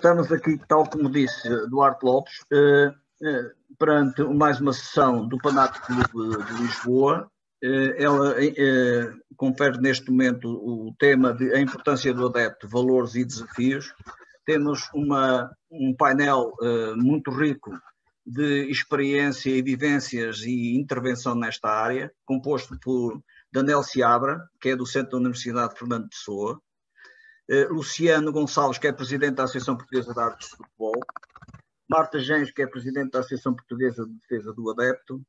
estamos aqui, tal como disse Duarte Lopes, perante mais uma sessão do Panato Clube de Lisboa. Ela confere neste momento o tema de a importância do adepto, valores e desafios. Temos uma, um painel muito rico de experiência e vivências e intervenção nesta área, composto por Daniel Seabra, que é do Centro da Universidade Fernando Pessoa, eh, Luciano Gonçalves, que é presidente da Associação Portuguesa de Artes de Futebol, Marta Gens, que é presidente da Associação Portuguesa de Defesa do Adepto,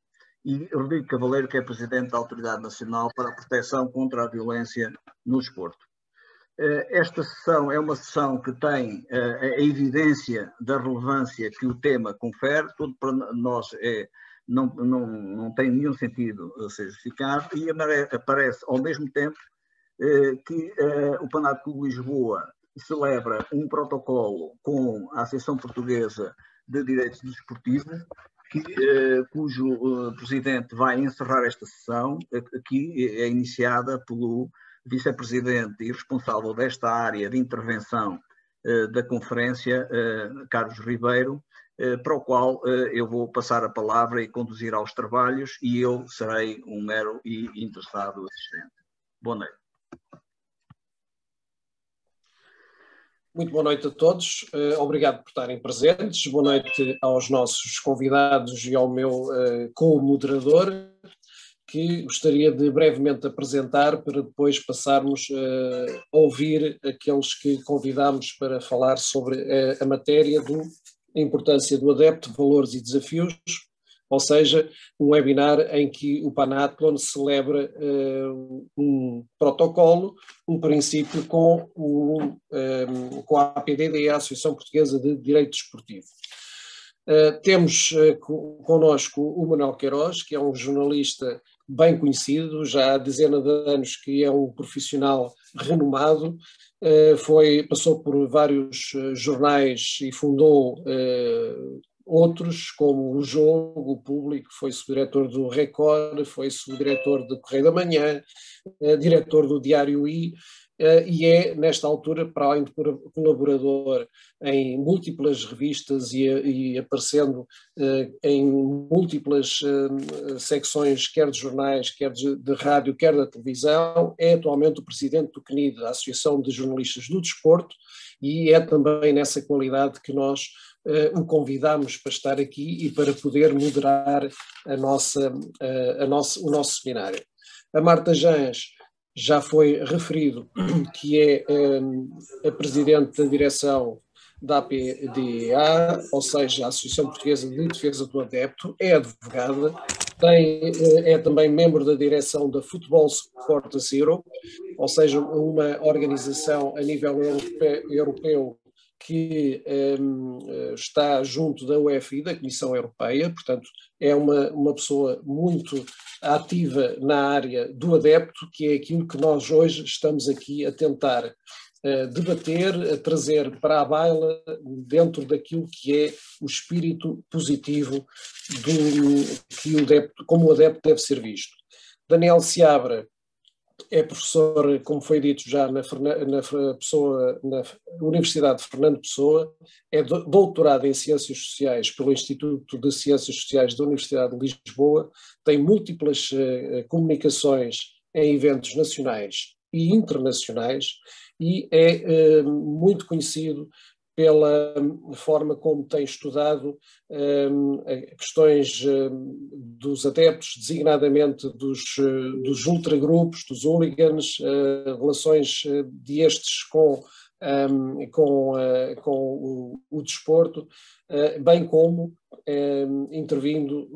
e Rodrigo Cavaleiro, que é presidente da Autoridade Nacional para a Proteção contra a Violência no Desporto. Eh, esta sessão é uma sessão que tem eh, a evidência da relevância que o tema confere, tudo para nós é, não, não, não tem nenhum sentido ser justificado, e aparece ao mesmo tempo eh, que o Panato de Lisboa celebra um protocolo com a Associação Portuguesa de Direitos Desportivos, que, cujo presidente vai encerrar esta sessão, que é iniciada pelo vice-presidente e responsável desta área de intervenção eh, da conferência, eh, Carlos Ribeiro, eh, para o qual eu vou passar a palavra e conduzir aos trabalhos e eu serei um mero e interessado assistente. Boa noite. Muito boa noite a todos, obrigado por estarem presentes, boa noite aos nossos convidados e ao meu co-moderador que gostaria de brevemente apresentar para depois passarmos uh, a ouvir aqueles que convidamos para falar sobre a matéria da importância do adepto, valores e desafios, ou seja, um webinar em que o Panatlon celebra uh, um protocolo, um princípio com, o, um, com a APDD, a Associação Portuguesa de Direito Desportivo. Uh, temos uh, connosco o Manuel Queiroz, que é um jornalista bem conhecido, já há dezenas de anos que é um profissional renomado, foi, passou por vários jornais e fundou outros, como o Jogo, o Público, foi subdiretor do Record, foi subdiretor do Correio da Manhã, diretor do Diário I, eh, e é, nesta altura, para além de colaborador em múltiplas revistas e, e aparecendo eh, em múltiplas eh, secções, quer de jornais, quer de, de, rádio, quer da televisão, é atualmente o presidente do CNID, a Associação de Jornalistas do Desporto, e é também nessa qualidade que nós Uh, o convidamos para estar aqui e para poder moderar a nossa, uh, a nosso, o nosso seminário. A Marta Jans já foi referido que é um, a presidente da direção da APDA, ou seja, a Associação Portuguesa de Defesa do Adepto, é advogada, tem, eh, é também membro da direção da Futebol Sport Zero, ou seja, uma organização a nível europeu que um, eh, está junto da UEFI, da Comissão Europeia, portanto, é uma, uma pessoa muito ativa na área do adepto, que é aquilo que nós hoje estamos aqui a tentar debater, a trazer para a baila dentro daquilo que é o espírito positivo do, que o adepto, como o adepto deve ser visto. Daniel Seabra é professor, como foi dito já, na, na, Pessoa, na Universidade de Fernando Pessoa, é doutorado em Ciências Sociais pelo Instituto de Ciências Sociais da Universidade de Lisboa, tem múltiplas uh, comunicações em eventos nacionais e internacionais e é uh, muito conhecido pela forma como tem estudado um, questões um, dos adeptos, designadamente dos, dos ultragrupos, dos hooligans, relações eh, destes com um, com, uh, com o, o desporto, uh, bem como um, intervindo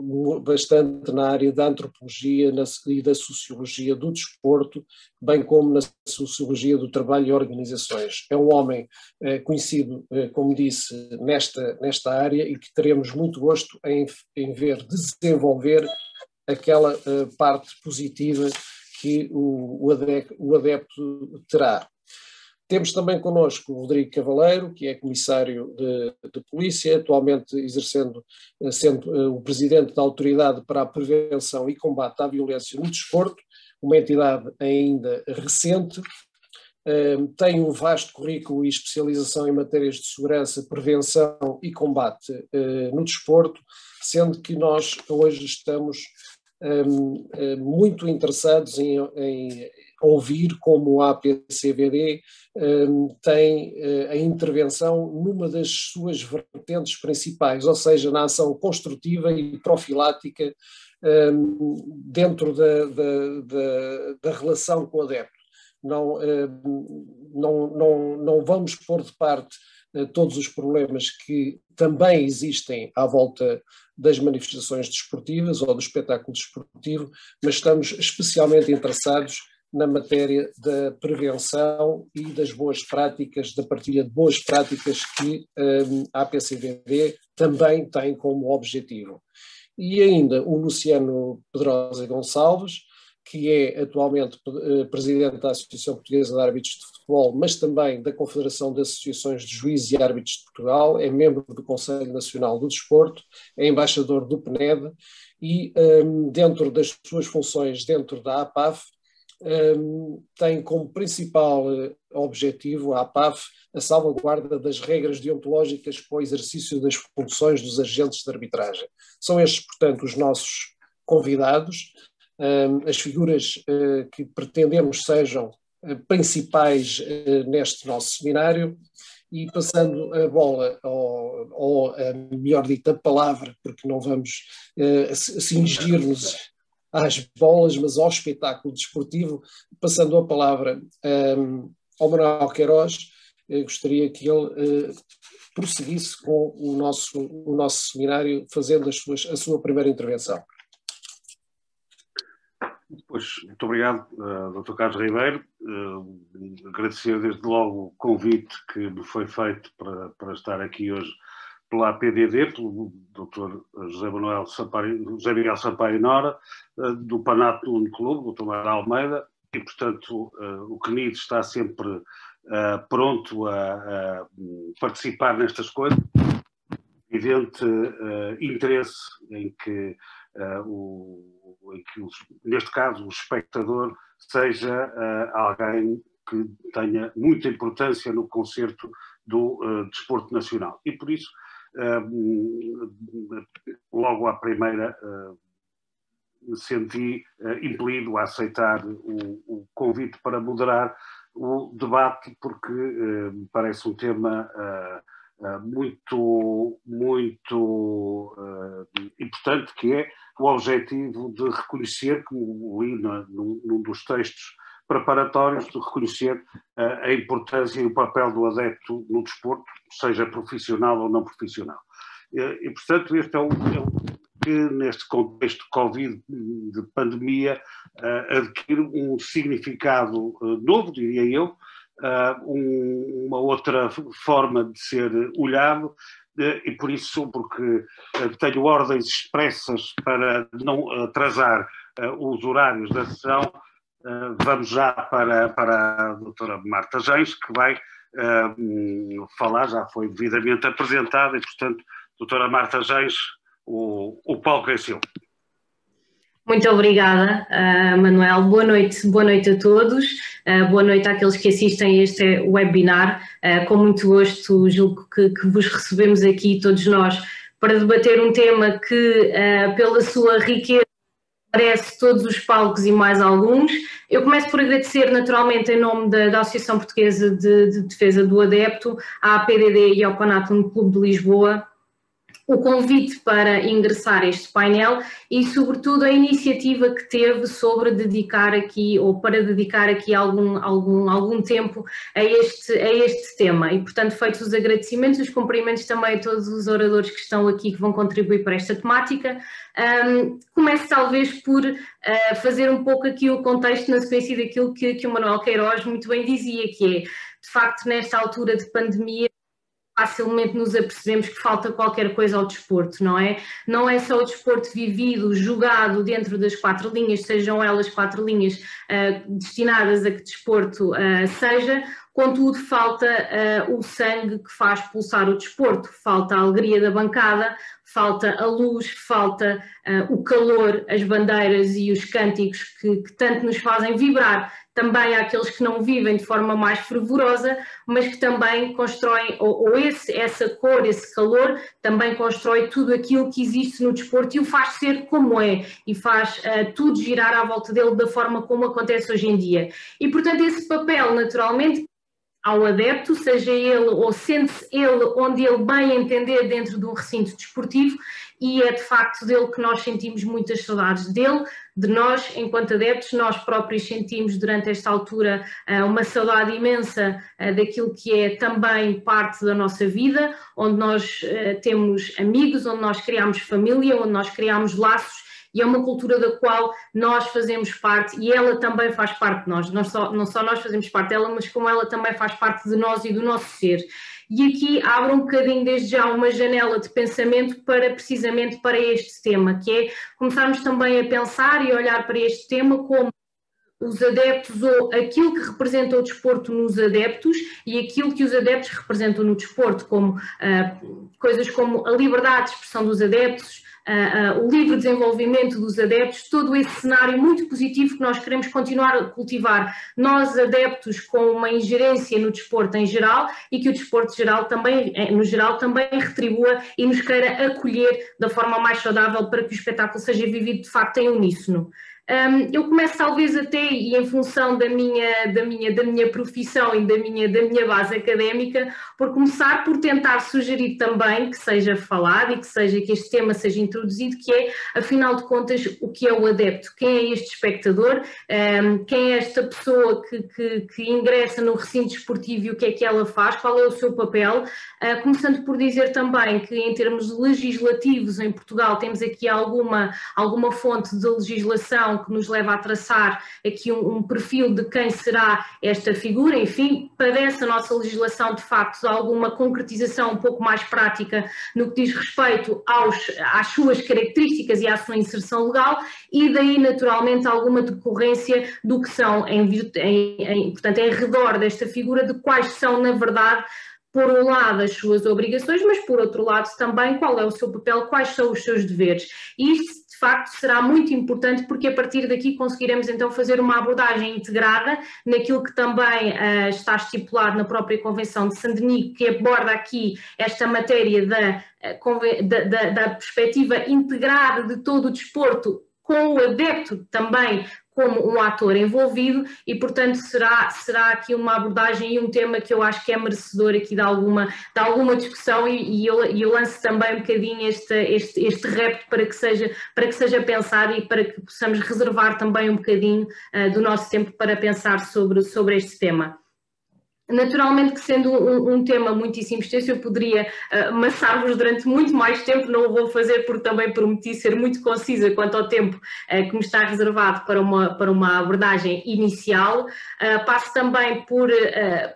bastante na área da antropologia na, e da sociologia do desporto, bem como na sociologia do trabalho e organizações. É um homem uh, conhecido, como disse, nesta, nesta área e que teremos muito gosto em, em ver desenvolver aquela parte positiva que o, o, o adepto terá. Temos também connosco o Rodrigo Cavaleiro, que é comissário de, de polícia, atualmente exercendo, eh, sendo uh, o presidente da Autoridade para a Prevenção e Combate à Violência no Desporto, uma entidade ainda recente. tem um vasto currículo e especialização em matérias de segurança, prevenção e combate no desporto, sendo que nós hoje estamos muito interessados em, em ouvir como a APCVD tem uh, a intervenção numa das suas vertentes principais, ou seja, na ação construtiva e profilática dentro da, da, da, da, relação com o adepto. Não, não, não, não vamos pôr de parte uh, todos os problemas que também existem à volta das manifestações desportivas ou do espetáculo desportivo, mas estamos especialmente interessados na matéria da prevenção e das boas práticas, da partilha de boas práticas que um, a APCVD também tem como objetivo. E ainda o Luciano Pedrosa Gonçalves, que é atualmente eh, presidente da Associação Portuguesa de Árbitros de Futebol, mas também da Confederação de Associações de Juízes e Árbitros de Portugal, é membro do Conselho Nacional do Desporto, é embaixador do PNED e, um, dentro das suas funções dentro da APAF, um, tem como principal eh, objetivo a APAF a salvaguarda das regras deontológicas para o exercício das funções dos agentes de arbitragem. São estes, portanto, os nossos convidados, um, as figuras uh, que pretendemos sejam uh, principais uh, neste nosso seminário. E passando a bola, ou, ou a melhor dita, palavra, porque não vamos cingir-nos às bolas, mas ao espetáculo desportivo. Passando a palavra um, ao Manuel Queiroz, gostaria que ele uh, prosseguisse com o nosso, o nosso seminário, fazendo as suas, a sua primeira intervenção. Pois, muito obrigado, uh, Dr. Carlos Ribeiro. Uh, agradecer desde logo o convite que me foi feito para, para estar aqui hoje pela APDD, pelo Dr. José Manuel Sampaio, José Miguel Sampaio Nora, eh, do Panato Uno Clube, Dr. Tomar Almeida, e, portanto, eh, o CNID está sempre eh, pronto a, participar nestas coisas. Evidente interesse em que, o, em que neste caso, o espectador seja alguém que tenha muita importância no concerto do desporto nacional. E, por isso, logo à primeira me senti impelido a aceitar o, convite para moderar o debate, porque me parece um tema muito, muito importante, que é o objetivo de reconhecer, como li num dos textos preparatórios de reconhecer uh, a importância e o papel do adepto no desporto, seja profissional ou não profissional. E, portanto, este é o, é que, neste contexto de Covid, de pandemia, uh, adquire um significado uh, novo, diria eu, um, uma outra forma de ser olhado, e por isso, porque tenho ordens expressas para não atrasar os horários da sessão, eh, vamos já para, para a doutora Marta Gens, que vai uh, falar, já foi devidamente apresentada, e, portanto, doutora Marta Gens, o, o palco é seu. Muito obrigada, uh, Manuel. Boa noite, boa noite a todos. Uh, boa noite àqueles que assistem a este webinar. Uh, com muito gosto, julgo que, que, vos recebemos aqui, todos nós, para debater um tema que, pela sua riqueza, merece todos os palcos e mais alguns. Eu começo por agradecer, naturalmente, em nome da, da Associação Portuguesa de, de, Defesa do Adepto, à APDD e ao Panatum Clube de Lisboa, o convite para ingressar este painel e, sobretudo, a iniciativa que teve sobre dedicar aqui, ou para dedicar aqui algum, algum, algum tempo a este, a este tema. E, portanto, feitos os agradecimentos, os cumprimentos também a todos os oradores que estão aqui que vão contribuir para esta temática. Um, começo talvez por uh, fazer um pouco aqui o contexto na sequência daquilo que, que o Manuel Queiroz muito bem dizia, que é, de facto, nesta altura de pandemia, facilmente nos apercebemos que falta qualquer coisa ao desporto, não é? Não é só o desporto vivido, jogado dentro das quatro linhas, sejam elas quatro linhas uh, destinadas a que desporto uh, seja, contudo falta uh, o sangue que faz pulsar o desporto, falta a alegria da bancada, falta a luz, falta o calor, as bandeiras e os cânticos que, que tanto nos fazem vibrar também àqueles que não vivem de forma mais fervorosa, mas que também constroem, ou, ou esse, essa cor, esse calor, também constrói tudo aquilo que existe no desporto e o faz ser como é, e faz uh, tudo girar à volta dele da forma como acontece hoje em dia. E, portanto, esse papel, naturalmente, ao adepto, seja ele ou sente-se ele onde ele bem entender dentro de um recinto desportivo, e é de facto dele que nós sentimos muitas saudades dele, de nós, enquanto adeptos, nós próprios sentimos durante esta altura eh, uma saudade imensa eh, daquilo que é também parte da nossa vida, onde nós eh, temos amigos, onde nós criamos família, onde nós criamos laços e é uma cultura da qual nós fazemos parte e ela também faz parte de nós. Não só, não só nós fazemos parte dela, mas como ela também faz parte de nós e do nosso ser. E aqui abre um bocadinho desde já uma janela de pensamento para precisamente para este tema, que é começarmos também a pensar e olhar para este tema como os adeptos ou aquilo que representa o desporto nos adeptos e aquilo que os adeptos representam no desporto, como uh, coisas como a liberdade de expressão dos adeptos, uh, o livre desenvolvimento dos adeptos, todo esse cenário muito positivo que nós queremos continuar a cultivar, nós adeptos com uma ingerência no desporto em geral e que o desporto geral também, eh, no geral também retribua e nos queira acolher da forma mais saudável para que o espetáculo seja vivido de facto em uníssono. Um, eu começo talvez até, e em função da minha, da, minha, da minha profissão e da minha, da minha base académica, por começar por tentar sugerir também que seja falado e que seja que este tema seja introduzido, que é, afinal de contas, o que é o adepto, quem é este espectador, um, quem é esta pessoa que, que, que, ingressa no recinto esportivo e o que é que ela faz, qual é o seu papel, uh, começando por dizer também que em termos legislativos em Portugal temos aqui alguma, alguma fonte de legislação que nos leva a traçar aqui um, um, perfil de quem será esta figura, enfim, padece a nossa legislação de facto alguma concretização um pouco mais prática no que diz respeito aos, às suas características e à sua inserção legal e daí naturalmente alguma decorrência do que são, em, em, em, portanto, em redor desta figura, de quais são na verdade por um lado, as suas obrigações, mas por outro lado também qual é o seu papel, quais são os seus deveres. E isto de facto será muito importante porque a partir daqui conseguiremos então fazer uma abordagem integrada naquilo que também uh, está estipulado na própria Convenção de Saint-Denis, que aborda aqui esta matéria da, eh, da, da, da perspectiva integrada de todo o desporto com o adepto também como um ator envolvido e, portanto, será, será aqui uma abordagem e um tema que eu acho que é merecedor aqui de alguma, de alguma discussão e, e eu, eu lanço também um bocadinho este, este, este repto para que, seja, para que seja pensado e para que possamos reservar também um bocadinho uh, do nosso tempo para pensar sobre, sobre este tema. Naturalmente que sendo um, um, tema muitíssimo extenso, eu poderia uh, amassar-vos durante muito mais tempo, não o vou fazer porque também prometi ser muito concisa quanto ao tempo uh, que me está reservado para uma, para uma abordagem inicial. Uh, passo também por,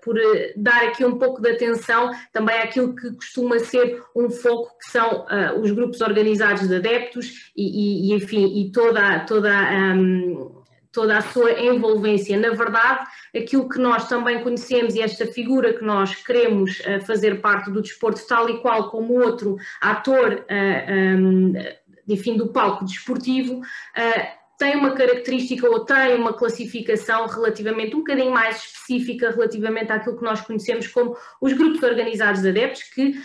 por dar aqui um pouco de atenção também àquilo que costuma ser um foco que são os grupos organizados de adeptos e, e, e enfim, e toda, toda um, toda a sua envolvência. Na verdade, aquilo que nós também conhecemos e esta figura que nós queremos uh, fazer parte do desporto, tal e qual como outro ator, uh, eh, enfim, do palco desportivo, uh, tem uma característica ou tem uma classificação relativamente um bocadinho mais específica relativamente àquilo que nós conhecemos como os grupos organizados de adeptos, que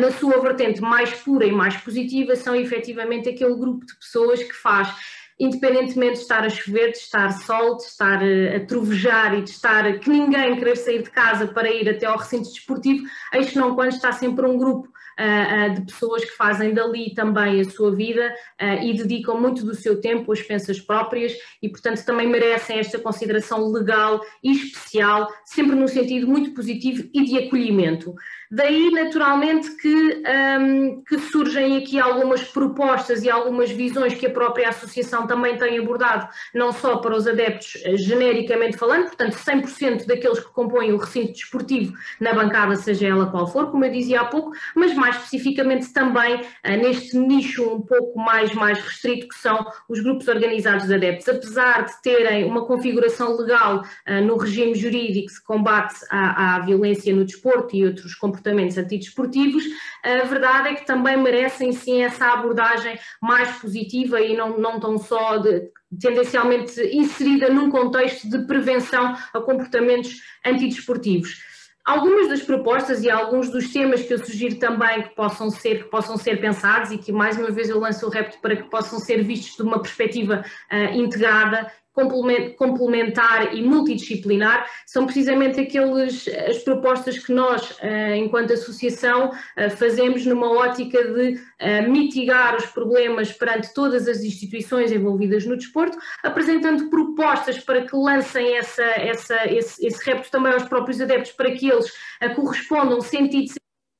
na sua vertente mais pura e mais positiva são efetivamente aquele grupo de pessoas que faz independentemente de estar a chover, de estar sol, de estar eh, a trovejar e de estar que ninguém querer sair de casa para ir até ao recinto desportivo, que não quando está sempre um grupo uh, de pessoas que fazem dali também a sua vida uh, e dedicam muito do seu tempo às pensas próprias e, portanto, também merecem esta consideração legal e especial, sempre num sentido muito positivo e de acolhimento. Daí, naturalmente, que, um, que, surgem aqui algumas propostas e algumas visões que a própria associação também tem abordado, não só para os adeptos, eh, genericamente falando, portanto, 100% daqueles que compõem o recinto desportivo na bancada, seja ela qual for, como eu dizia há pouco, mas mais especificamente também uh, neste nicho um pouco mais, mais restrito, que são os grupos organizados de adeptos. Apesar de terem uma configuração legal uh, no regime jurídico que combate à, à violência no desporto e outros comportamentos comportamentos antidesportivos, a verdade é que também merecem sim essa abordagem mais positiva e não, não tão só de, tendencialmente inserida num contexto de prevenção a comportamentos antidesportivos. Algumas das propostas e alguns dos temas que eu sugiro também que possam ser, que possam ser pensados e que mais uma vez eu lanço o repto para que possam ser vistos de uma perspectiva uh, integrada complementar e multidisciplinar, são precisamente aqueles, as propostas que nós, eh, enquanto associação, eh, fazemos numa ótica de eh, mitigar os problemas perante todas as instituições envolvidas no desporto, apresentando propostas para que lancem essa, essa, esse, esse repto também aos próprios adeptos para que eles correspondam sentido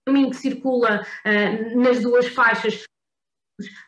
caminho que circula nas duas faixas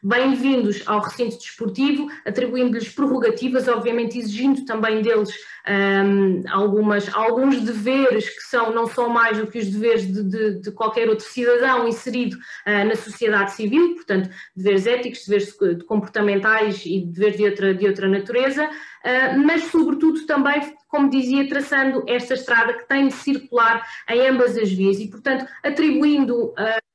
bem-vindos ao recinto desportivo, atribuindo-lhes prerrogativas, obviamente exigindo também deles um, algumas, alguns deveres que são não só mais do que os deveres de, de, de qualquer outro cidadão inserido uh, na sociedade civil, portanto, deveres éticos, deveres comportamentais e deveres de outra, de outra natureza, uh, mas sobretudo também, como dizia, traçando esta estrada que tem de circular em ambas as vias e, portanto, atribuindo uh,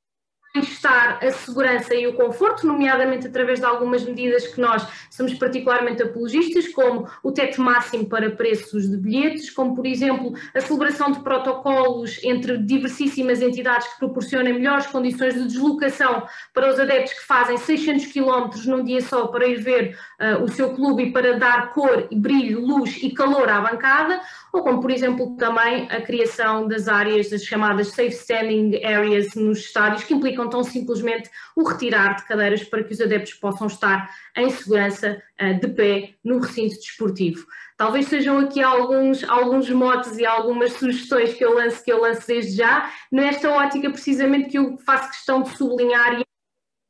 estar a segurança e o conforto, nomeadamente através de algumas medidas que nós somos particularmente apologistas, como o teto máximo para preços de bilhetes, como por exemplo a celebração de protocolos entre diversíssimas entidades que proporcionem melhores condições de deslocação para os adeptos que fazem 600 km num dia só para ir ver uh, o seu clube e para dar cor, brilho, luz e calor à bancada, ou como por exemplo também a criação das áreas, das chamadas safe standing areas nos estádios, que implicam tão simplesmente o retirar de cadeiras para que os adeptos possam estar em segurança uh, de pé no recinto desportivo. Talvez sejam aqui alguns, alguns motes e algumas sugestões que eu lanço, que eu lanço desde já, nesta ótica precisamente que eu faço questão de sublinhar e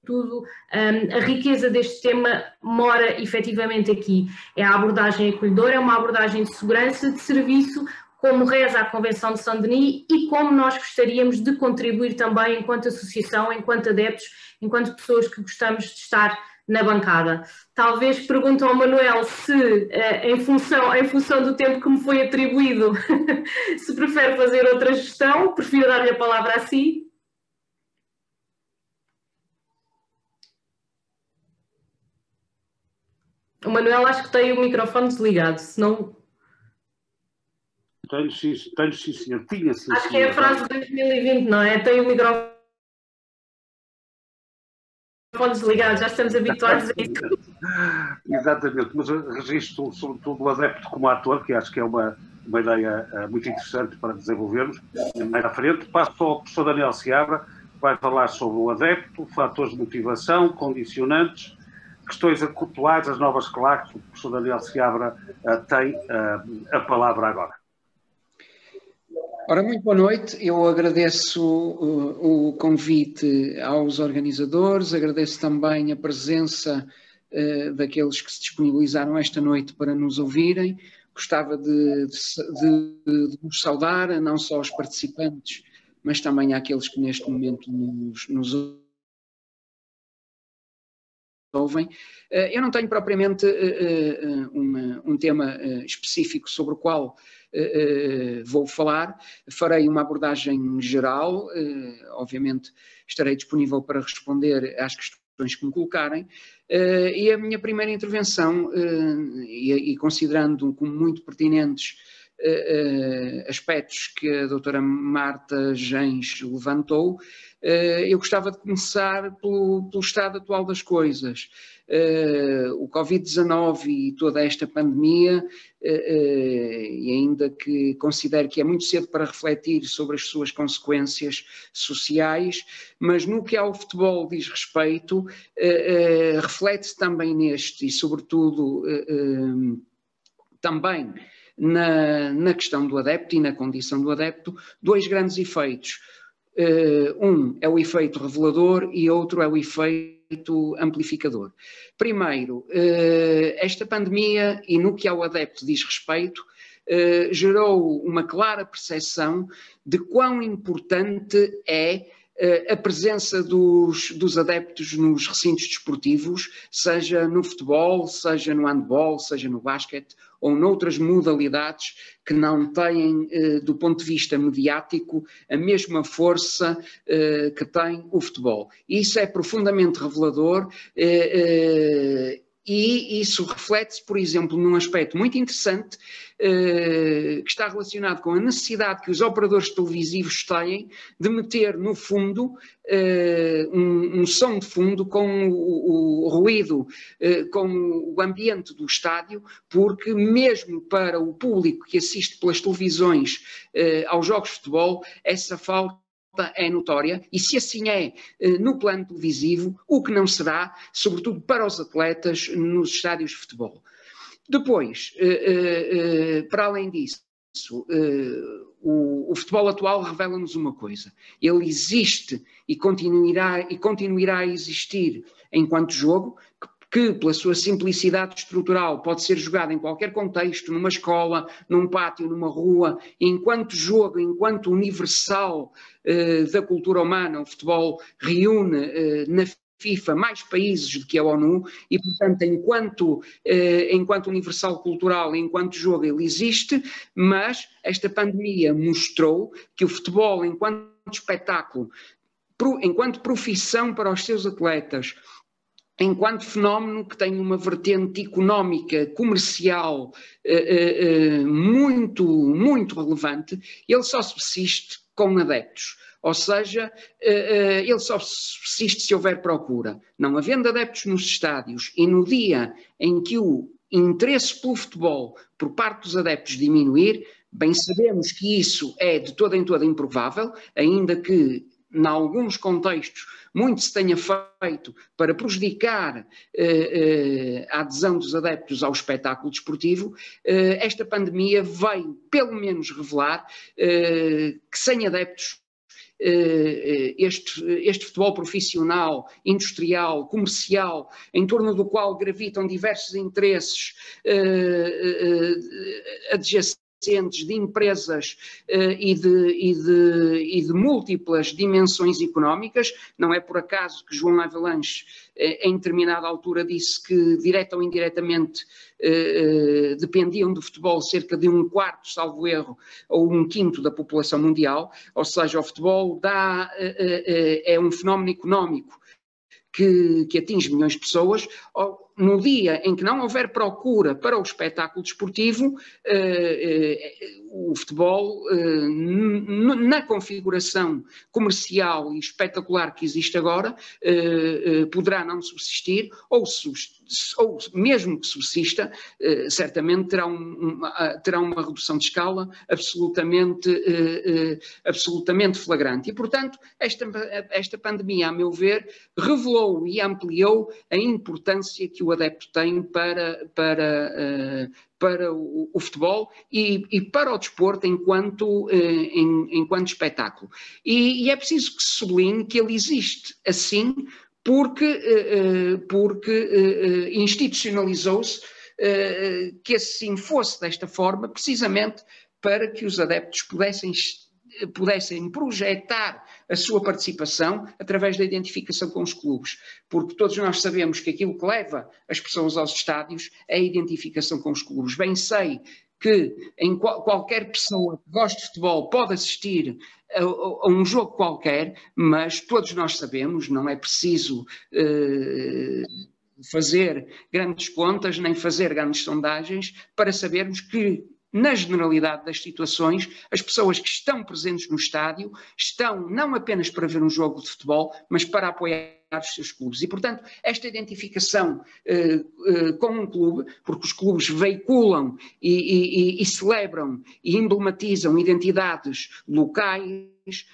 tudo, um, a riqueza deste tema mora efetivamente aqui. É a abordagem acolhedora, é uma abordagem de segurança, de serviço, como reza a Convenção de Saint-Denis e como nós gostaríamos de contribuir também enquanto associação, enquanto adeptos, enquanto pessoas que gostamos de estar na bancada. Talvez pergunto ao Manuel se, eh, em função, em função do tempo que me foi atribuído, se prefere fazer outra gestão, prefiro dar-lhe a palavra a si. O Manuel acho que tem o microfone desligado, senão tenho sim, tenho sim, senhor. Tinha sim, Acho que é a frase de 2020, não é? Tem o microfone desligado, já estamos habituados a isso. Exatamente, mas registro sobretudo o adepto como ator, que acho que é uma, uma ideia uh, muito interessante para desenvolvermos. Mais à frente, passo ao professor Daniel Seabra, que vai falar sobre o adepto, fatores de motivação, condicionantes, questões acopladas às novas claques. O professor Daniel Seabra uh, tem uh, a palavra agora. Ora, muito boa noite. Eu agradeço o, o, convite aos organizadores, agradeço também a presença uh, daqueles que se disponibilizaram esta noite para nos ouvirem. Gostava de, de, de, nos saudar, não só aos participantes, mas também àqueles que neste momento nos, nos ouvem. Eh, eu não tenho propriamente uh, uma, um tema específico sobre o qual vou falar. Farei uma abordagem geral, obviamente estarei disponível para responder às questões que me colocarem. E a minha primeira intervenção, e, considerando como muito pertinentes aspectos que a doutora Marta Gens levantou, eu gostava de começar pelo, pelo estado atual das coisas. O Covid-19 e toda esta pandemia, e ainda que considero que é muito cedo para refletir sobre as suas consequências sociais, mas no que ao futebol diz respeito, reflete-se também neste e, sobretudo, também na, na questão do adepto e na condição do adepto, dois grandes efeitos. um é o efeito revelador e outro é o efeito amplificador. Primeiro, eh, esta pandemia, e no que ao adepto diz respeito, eh, gerou uma clara percepção de quão importante é eh, a presença dos, dos, adeptos nos recintos desportivos, seja no futebol, seja no handball, seja no basquete ou noutras modalidades que não têm, eh, do ponto de vista mediático, a mesma força eh, que tem o futebol. Isso é profundamente revelador e isso reflete-se, por exemplo, num aspecto muito interessante eh, que está relacionado com a necessidade que os operadores televisivos têm de meter no fundo eh, um, som de fundo com o, o ruído, eh, com o ambiente do estádio, porque mesmo para o público que assiste pelas televisões aos jogos de futebol, essa falta é notória e se assim é eh, no plano televisivo, o que não será, sobretudo para os atletas nos estádios de futebol. Depois, eh, eh, para além disso, o, futebol atual revela-nos uma coisa: ele existe e continuará, e continuará a existir enquanto jogo, que, pela sua simplicidade estrutural, pode ser jogado em qualquer contexto, numa escola, num pátio, numa rua, enquanto jogo, enquanto universal eh, da cultura humana, o futebol reúne eh, na FIFA mais países do que a ONU e, portanto, enquanto, eh, enquanto universal cultural, enquanto jogo, ele existe, mas esta pandemia mostrou que o futebol, enquanto espetáculo, pro, enquanto profissão para os seus atletas, enquanto fenómeno que tem uma vertente económica, comercial eh, eh, eh, muito, muito relevante, ele só subsiste com adeptos. Ou seja, ele só subsiste se houver procura. Não havendo adeptos nos estádios e no dia em que o interesse pelo futebol por parte dos adeptos diminuir, bem sabemos que isso é de toda em toda improvável, ainda que, em alguns contextos, muito se tenha feito para prejudicar eh, eh, a adesão dos adeptos ao espetáculo desportivo, eh, esta pandemia veio, pelo menos, revelar que sem adeptos este, este, futebol profissional, industrial, comercial, em torno do qual gravitam diversos interesses adjacentes de empresas uh, e, de, e, de, e, de, múltiplas dimensões económicas. Não é por acaso que João Avalanche, uh, em determinada altura, disse que, direta ou indiretamente, uh, dependiam do futebol cerca de um quarto, salvo erro, ou um quinto da população mundial. Ou seja, o futebol dá, é um fenómeno económico que, que atinge milhões de pessoas no dia em que não houver procura para o espetáculo desportivo, eh, eh, o futebol, eh, na configuração comercial e espetacular que existe agora, poderá não subsistir, ou, ou mesmo que subsista, certamente terá, um, terá uma redução de escala absolutamente, absolutamente flagrante. E, portanto, esta, esta pandemia, a meu ver, revelou e ampliou a importância que o adepto tem para, para, para o, o futebol e, e, para o desporto enquanto, uh, em, enquanto espetáculo. E, e, é preciso que se sublinhe que ele existe assim porque, uh, porque institucionalizou-se que assim fosse desta forma, precisamente para que os adeptos pudessem pudessem projetar a sua participação através da identificação com os clubes, porque todos nós sabemos que aquilo que leva as pessoas aos estádios é a identificação com os clubes. Bem sei que em qual, qualquer pessoa que goste de futebol pode assistir a, a, um jogo qualquer, mas todos nós sabemos, não é preciso eh, fazer grandes contas nem fazer grandes sondagens para sabermos que na generalidade das situações, as pessoas que estão presentes no estádio estão não apenas para ver um jogo de futebol, mas para apoiar os seus clubes. E, portanto, esta identificação uh, uh, com um clube, porque os clubes veiculam e, e, e, celebram e emblematizam identidades locais,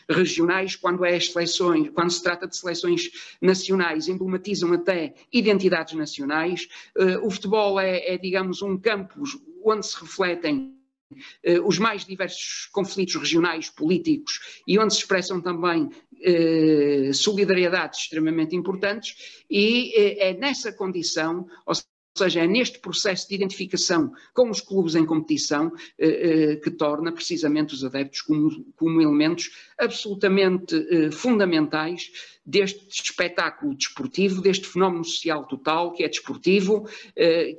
regionais, quando, é seleções, quando se trata de seleções nacionais, emblematizam até identidades nacionais. Uh, o futebol é, é, digamos, um campo onde se refletem uh, os mais diversos conflitos regionais políticos e onde se expressam também uh, solidariedades extremamente importantes, e uh, é nessa condição, ou seja, é neste processo de identificação com os clubes em competição eh, eh, que torna precisamente os adeptos como, como elementos absolutamente eh, fundamentais deste espetáculo desportivo, deste fenómeno social total que é desportivo,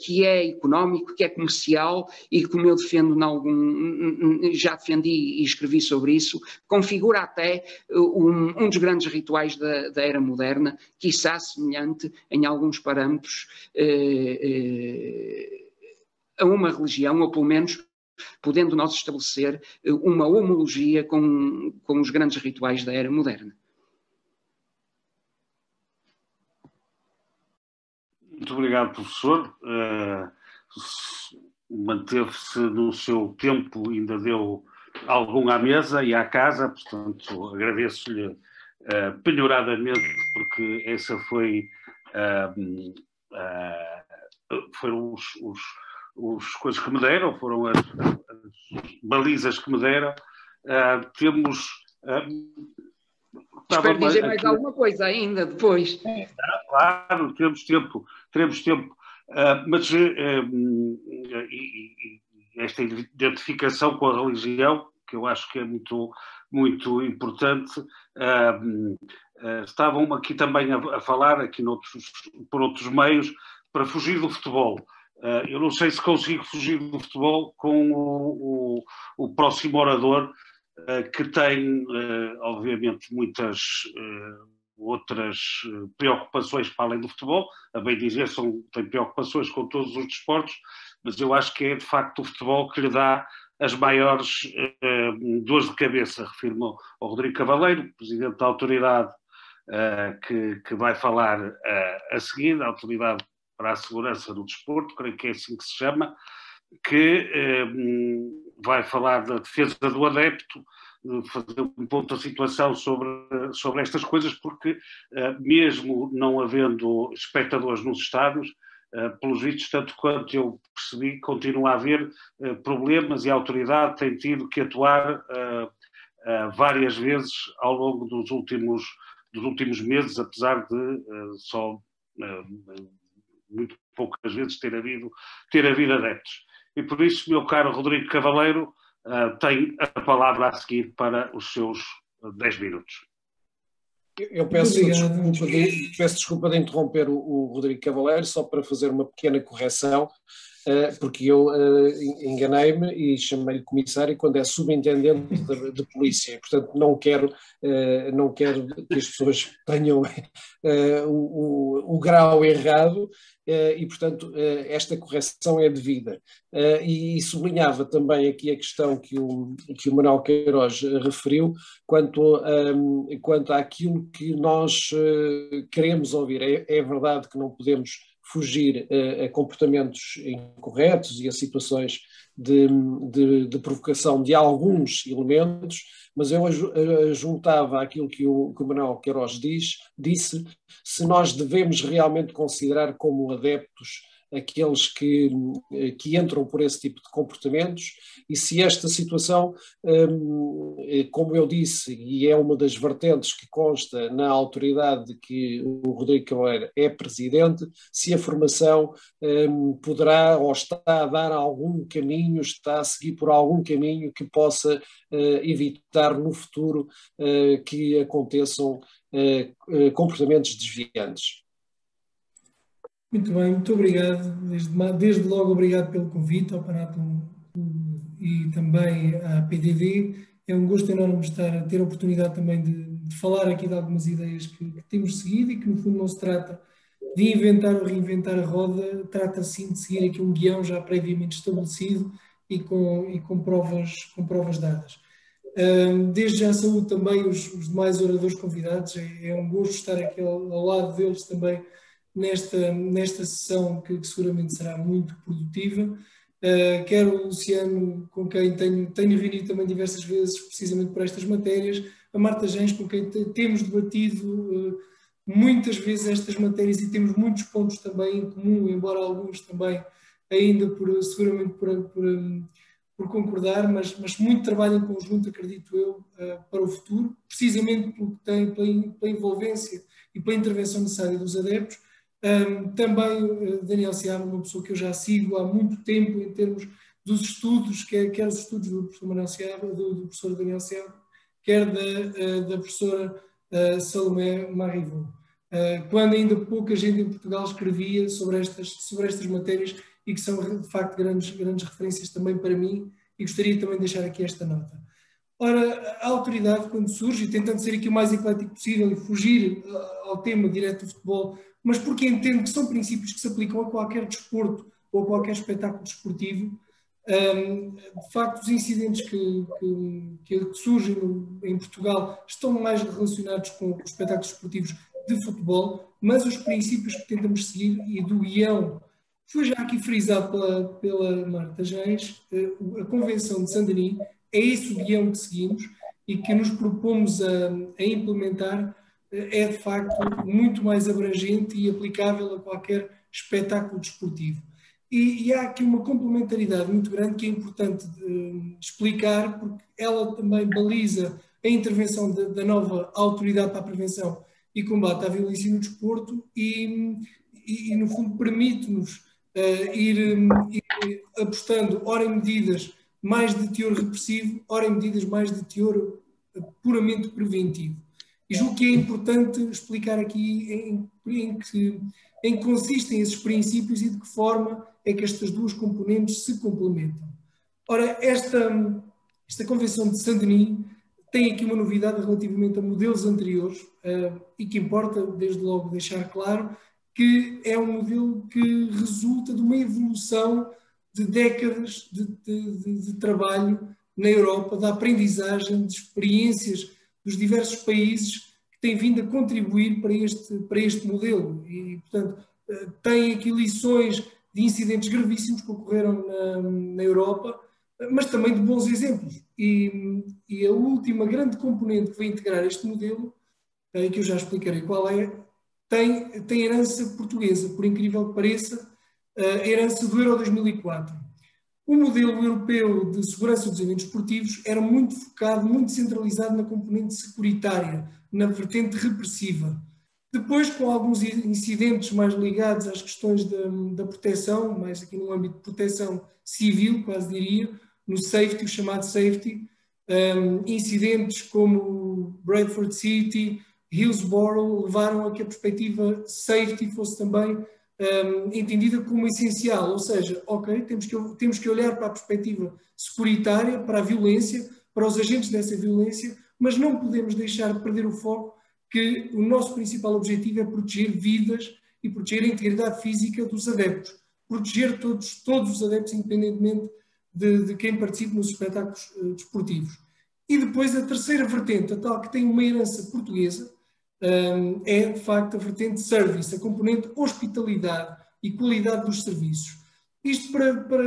que é económico, que é comercial e como eu defendo, algum, já defendi e escrevi sobre isso, configura até um, um dos grandes rituais da, da era moderna, quiçá semelhante em alguns parâmetros eh, a uma religião, ou pelo menos podendo nós estabelecer eh, uma homologia com, com os grandes rituais da era moderna. Muito obrigado, professor. Uh, Manteve-se no seu tempo, ainda deu algum à mesa e à casa, portanto, agradeço-lhe uh, penhoradamente, porque essa foi uh, uh, foram os, os, os, coisas que me deram, foram as, as balizas que me deram. Temos. Uh, Espero dizer mais aqui... alguma coisa ainda depois. claro, temos tempo, teremos tempo. Uh, mas uh, e, e esta identificação com a religião, que eu acho que é muito, muito importante, uh, Uh, estavam aqui também a, a, falar, aqui noutros, por outros meios, para fugir do futebol. Uh, eu não sei se consigo fugir do futebol com o, o, o próximo orador, uh, que tem, obviamente, muitas outras preocupações para além do futebol. A bem dizer, são, tem preocupações com todos os desportos, mas eu acho que é de facto o futebol que lhe dá as maiores dores de cabeça. Refiro-me ao Rodrigo Cavaleiro, presidente da autoridade que, que, vai falar a seguir, a Autoridade para a Segurança do Desporto, creio que é assim que se chama, que vai falar da defesa do adepto, fazer um ponto da situação sobre, sobre estas coisas, porque mesmo não havendo espectadores nos estádios, Uh, pelos vistos, tanto quanto eu percebi, continua a haver problemas e a autoridade tem tido que atuar várias vezes ao longo dos últimos dos últimos meses, apesar de só muito poucas vezes ter havido, ter havido adeptos. E por isso, meu caro Rodrigo Cavaleiro, uh, tem a palavra a seguir para os seus 10 minutos. Eu peço desculpa, de, peço desculpa de interromper o, o Rodrigo Cavaleiro, só para fazer uma pequena correção. Eh, porque eu uh, enganei-me e chamei-lhe comissário quando é subintendente de, de polícia. Portanto, não quero, uh, não quero que as pessoas tenham o, o, o, grau errado e, portanto, esta correção é devida. E, sublinhava também aqui a questão que o, que o Manuel Queiroz referiu quanto, um, quanto àquilo que nós queremos ouvir. É, é verdade que não podemos fugir a, a comportamentos incorretos e a situações de, de, de, provocação de alguns elementos, mas eu juntava aquilo que o, que o Manuel Queiroz diz, disse, se nós devemos realmente considerar como adeptos aqueles que, eh, que entram por esse tipo de comportamentos e se esta situação, hum, eh, como eu disse, e é uma das vertentes que consta na autoridade que o Rodrigo Cavaleira é presidente, se a formação hum, poderá ou está a dar algum caminho, está a seguir por algum caminho que possa eh, evitar no futuro que aconteçam comportamentos desviantes. Muito bem, muito obrigado. Desde, desde logo, obrigado pelo convite ao Panato e também à PDD. É um gosto enorme estar a ter a oportunidade também de, de falar aqui de algumas ideias que, que, temos seguido e que, no fundo, não se trata de inventar ou reinventar a roda, trata sim de seguir aqui um guião já previamente estabelecido e com, e com, provas, com provas dadas. Desde já saúdo também os, os demais oradores convidados, é, é um gosto estar aqui ao, ao lado deles também nesta, nesta sessão que, que seguramente será muito produtiva. Uh, quero o Luciano, com quem tenho, tenho reunido também diversas vezes, precisamente por estas matérias, a Marta Gens, com quem temos debatido uh, muitas vezes estas matérias e temos muitos pontos também em comum, embora alguns também ainda por, seguramente por, por, por concordar, mas, mas muito trabalho em conjunto, acredito eu, uh, para o futuro, precisamente pelo que tem, pela, pela envolvência e pela intervenção necessária dos adeptos, Um, também Daniel Seabra, uma pessoa que eu já sigo há muito tempo em termos dos estudos, quer, quer os estudos do professor Manuel Seabra, do, do professor Daniel Seabra, quer da, da professora Salomé Marivaux. Quando ainda pouca gente em Portugal escrevia sobre estas, sobre estas matérias e que são de facto grandes, grandes referências também para mim e gostaria também de deixar aqui esta nota. Ora, a autoridade, quando surge, tentando ser aqui o mais eclético possível e fugir ao tema direto do futebol, mas porque entendo que são princípios que se aplicam a qualquer desporto ou a qualquer espetáculo desportivo, de facto, os incidentes que, que, que surgem em Portugal estão mais relacionados com os espetáculos desportivos de futebol, mas os princípios que tentamos seguir e do guião foi já aqui frisado pela, pela Marta Gens, eh, a Convenção de Saint-Denis é esse o guião que seguimos e que nos propomos a, a implementar é de facto muito mais abrangente e aplicável a qualquer espetáculo desportivo. E, e há aqui uma complementaridade muito grande que é importante de explicar, porque ela também baliza a intervenção de, da nova Autoridade para a Prevenção e Combate à Violência no Desporto e, e, e no fundo, permite-nos uh, ir, ir, apostando, ora em medidas mais de teor repressivo, ora em medidas mais de teor eh, puramente preventivo. E julgo que é importante explicar aqui em, em, que, em que consistem esses princípios e de que forma é que estas duas componentes se complementam. Ora, esta, esta Convenção de Saint-Denis tem aqui uma novidade relativamente a modelos anteriores uh, e que importa, desde logo, deixar claro que é um modelo que resulta de uma evolução de décadas de, de, de, de trabalho na Europa, da aprendizagem, de experiências dos diversos países que têm vindo a contribuir para este, para este modelo. E, portanto, eh, tem aqui lições de incidentes gravíssimos que ocorreram na, na Europa, mas também de bons exemplos. E, e, a última grande componente que vai integrar este modelo, eh, que eu já explicarei qual é, tem, tem herança portuguesa, por incrível que pareça, a herança do Euro 2004. O modelo europeu de segurança dos eventos esportivos era muito focado, muito centralizado na componente securitária, na vertente repressiva. Depois, com alguns incidentes mais ligados às questões da, da proteção, mais aqui no âmbito de proteção civil, quase diria, no safety, o chamado safety, um, incidentes como Bradford City, Hillsborough levaram a que a perspectiva safety fosse também um, entendida como essencial, ou seja, ok, temos que, temos que olhar para a perspectiva securitária, para a violência, para os agentes dessa violência, mas não podemos deixar de perder o foco que o nosso principal objetivo é proteger vidas e proteger a integridade física dos adeptos, proteger todos, todos os adeptos, independentemente de, de quem participe nos espetáculos uh, desportivos. E depois a terceira vertente, a tal que tem uma herança portuguesa, é de facto a vertente service, a componente hospitalidade e qualidade dos serviços. Isto para, para,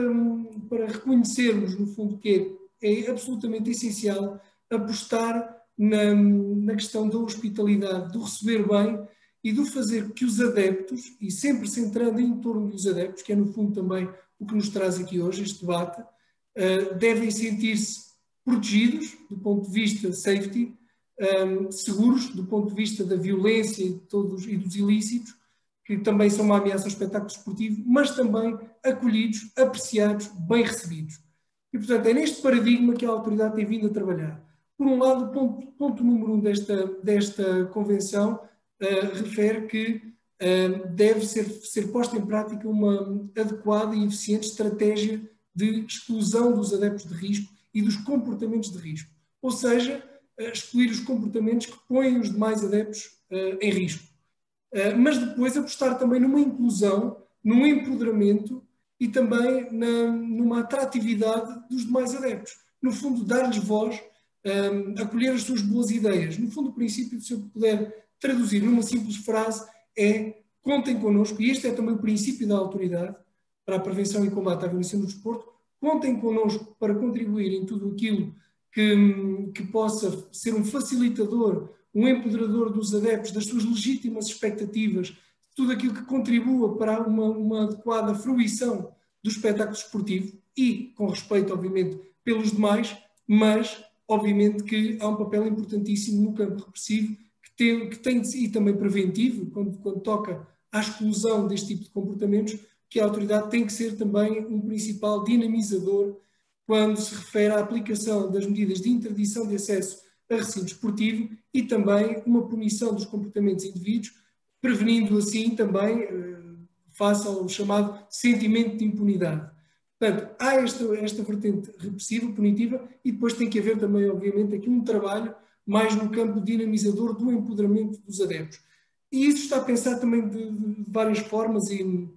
para reconhecermos, no fundo, que é, é absolutamente essencial apostar na, na questão da hospitalidade, do receber bem e do fazer que os adeptos, e sempre centrando em torno dos adeptos, que é no fundo também o que nos traz aqui hoje este debate, uh, devem sentir-se protegidos do ponto de vista safety, um, seguros do ponto de vista da violência e, todos, e dos ilícitos, que também são uma ameaça ao espetáculo esportivo, mas também acolhidos, apreciados, bem recebidos. E, portanto, é neste paradigma que a autoridade tem vindo a trabalhar. Por um lado, o ponto, ponto número um desta, desta convenção uh, refere que uh, deve ser, ser posta em prática uma adequada e eficiente estratégia de exclusão dos adeptos de risco e dos comportamentos de risco. Ou seja, excluir os comportamentos que põem os demais adeptos uh, em risco. Uh, mas depois apostar também numa inclusão, num empoderamento e também na, numa atratividade dos demais adeptos. No fundo, dar-lhes voz, eh, acolher as suas boas ideias. No fundo, o princípio, se eu puder traduzir numa simples frase, é contem connosco, e este é também o princípio da autoridade para a prevenção e combate à violência no desporto, contem connosco para contribuir em tudo aquilo que, que possa ser um facilitador, um empoderador dos adeptos, das suas legítimas expectativas, tudo aquilo que contribua para uma, uma adequada fruição do espetáculo esportivo e, com respeito, obviamente, pelos demais, mas, obviamente, que há um papel importantíssimo no campo repressivo que tem, que tem e também preventivo, quando, quando toca à exclusão deste tipo de comportamentos, que a autoridade tem que ser também um principal dinamizador quando se refere à aplicação das medidas de interdição de acesso a recinto esportivo e também uma punição dos comportamentos indevidos, prevenindo assim também eh, face ao chamado sentimento de impunidade. Portanto, há esta, esta vertente repressiva, punitiva, e depois tem que haver também, obviamente, aqui um trabalho mais no campo dinamizador do empoderamento dos adeptos. E isso está pensado também de, de várias formas e,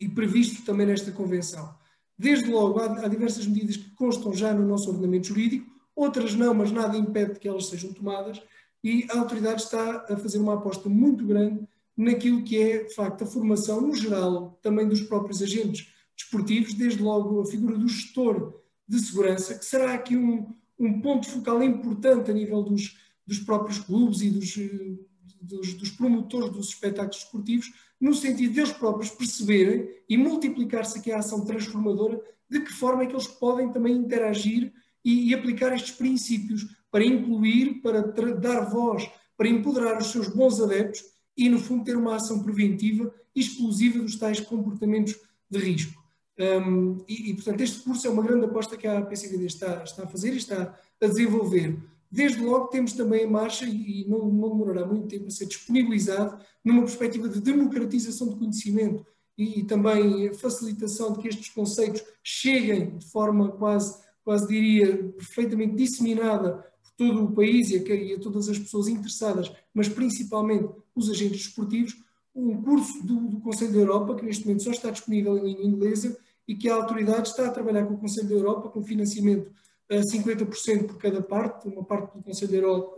e, previsto também nesta convenção. Desde logo, há, há, diversas medidas que constam já no nosso ordenamento jurídico, outras não, mas nada impede que elas sejam tomadas, e a autoridade está a fazer uma aposta muito grande naquilo que é, de facto, a formação no geral, também dos próprios agentes desportivos, desde logo a figura do gestor de segurança, que será aqui um, um ponto focal importante a nível dos, dos próprios clubes e dos, dos, dos, promotores dos espetáculos esportivos, no sentido de eles próprios perceberem e multiplicar-se aqui a ação transformadora, de que forma é que eles podem também interagir e, e aplicar estes princípios para incluir, para dar voz, para empoderar os seus bons adeptos e, no fundo, ter uma ação preventiva e explosiva dos tais comportamentos de risco. Um, e, e, portanto, este curso é uma grande aposta que a PCVD está, está a fazer e está a desenvolver. Desde logo temos também em marcha, e não, não demorará muito tempo a ser disponibilizado, numa perspectiva de democratização do conhecimento e, e também facilitação de que estes conceitos cheguem de forma quase, quase diria, perfeitamente disseminada por todo o país e a, e a todas as pessoas interessadas, mas principalmente os agentes esportivos, um curso do, do Conselho da Europa, que neste momento só está disponível em língua inglesa, e que a autoridade está a trabalhar com o Conselho da Europa, com financiamento a 50% por cada parte, uma parte do Conselho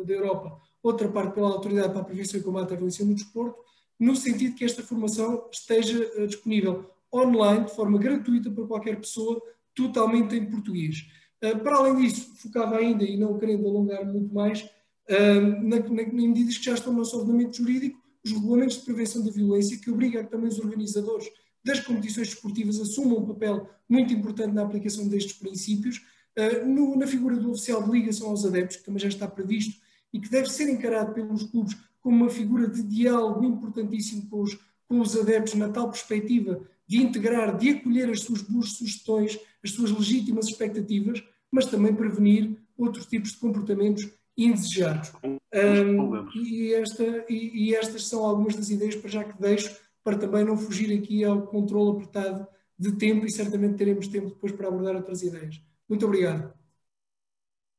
da Europa, outra parte pela Autoridade para a Prevenção e Combate à Violência no Desporto, no sentido que esta formação esteja eh, disponível online, de forma gratuita para qualquer pessoa, totalmente em português. Eh, para além disso, focava ainda, e não querendo alongar muito mais, eh, em medidas que já estão no nosso ordenamento jurídico, os regulamentos de prevenção da violência, que obriga também os organizadores das competições desportivas assumam um papel muito importante na aplicação destes princípios, uh, no, na figura do oficial de ligação aos adeptos, que também já está previsto e que deve ser encarado pelos clubes como uma figura de diálogo importantíssimo com os, com os adeptos, na tal perspectiva de integrar, de acolher as suas boas sugestões, as suas legítimas expectativas, mas também prevenir outros tipos de comportamentos indesejados. Um, e, esta, e, e, estas são algumas das ideias para já que deixo para também não fugir aqui ao controle apertado de tempo e certamente teremos tempo depois para abordar outras ideias. Muito obrigado.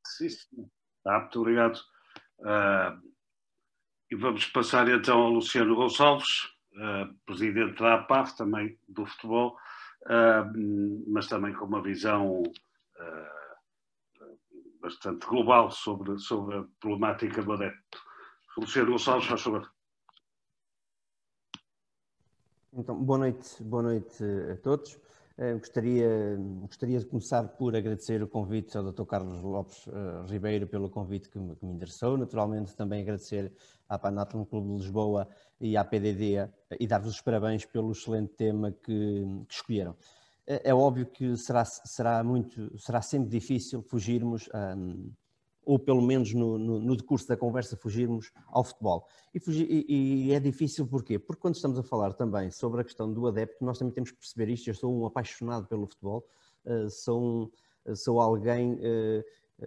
Sim, sim. Ah, muito obrigado. Uh, e vamos passar então ao Luciano Gonçalves, uh, presidente da APAF, também do futebol, uh, mas também com uma visão bastante global sobre, sobre a problemática do adepto. Luciano Gonçalves, faz favor. Então, boa noite, boa noite a todos. Uh, gostaria, gostaria de começar por agradecer o convite ao Dr. Carlos Lopes uh, Ribeiro pelo convite que me, que me, interessou. Naturalmente, também agradecer à Panatlon Clube de Lisboa e à PDD eh, e dar-vos os parabéns pelo excelente tema que, que escolheram. É óbvio que será, será, muito, será sempre difícil fugirmos um, ou pelo menos no, no, no, decurso da conversa fugirmos ao futebol. E, fugir, e, e, é difícil porquê? Porque quando estamos a falar também sobre a questão do adepto, nós também temos que perceber isto. Eu sou um apaixonado pelo futebol, uh, sou, um, sou alguém uh,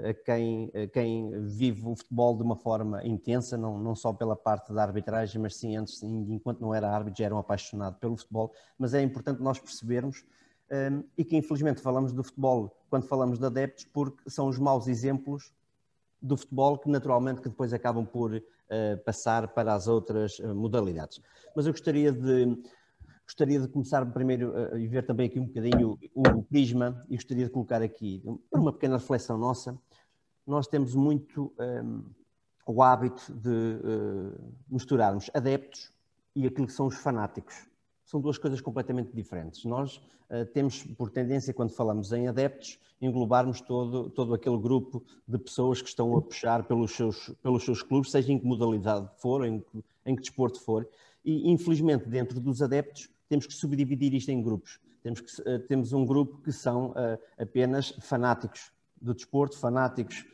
a, quem, a quem vive o futebol de uma forma intensa, não, não só pela parte da arbitragem, mas sim antes, enquanto não era árbitro, já era um apaixonado pelo futebol. Mas é importante nós percebermos um, e que infelizmente falamos do futebol quando falamos de adeptos porque são os maus exemplos do futebol que naturalmente que depois acabam por uh, passar para as outras uh, modalidades. Mas eu gostaria de gostaria de começar primeiro uh, e ver também aqui um bocadinho o, prisma e gostaria de colocar aqui por uma pequena reflexão nossa. Nós temos muito um, o hábito de misturarmos adeptos e aquilo que são os fanáticos. São duas coisas completamente diferentes. Nós uh, temos por tendência, quando falamos em adeptos, englobarmos todo, todo aquele grupo de pessoas que estão a puxar pelos seus, pelos seus clubes, seja em que modalidade for, em, em que desporto for. E, infelizmente, dentro dos adeptos, temos que subdividir isto em grupos. Temos, que, uh, temos um grupo que são uh, apenas fanáticos do desporto, fanáticos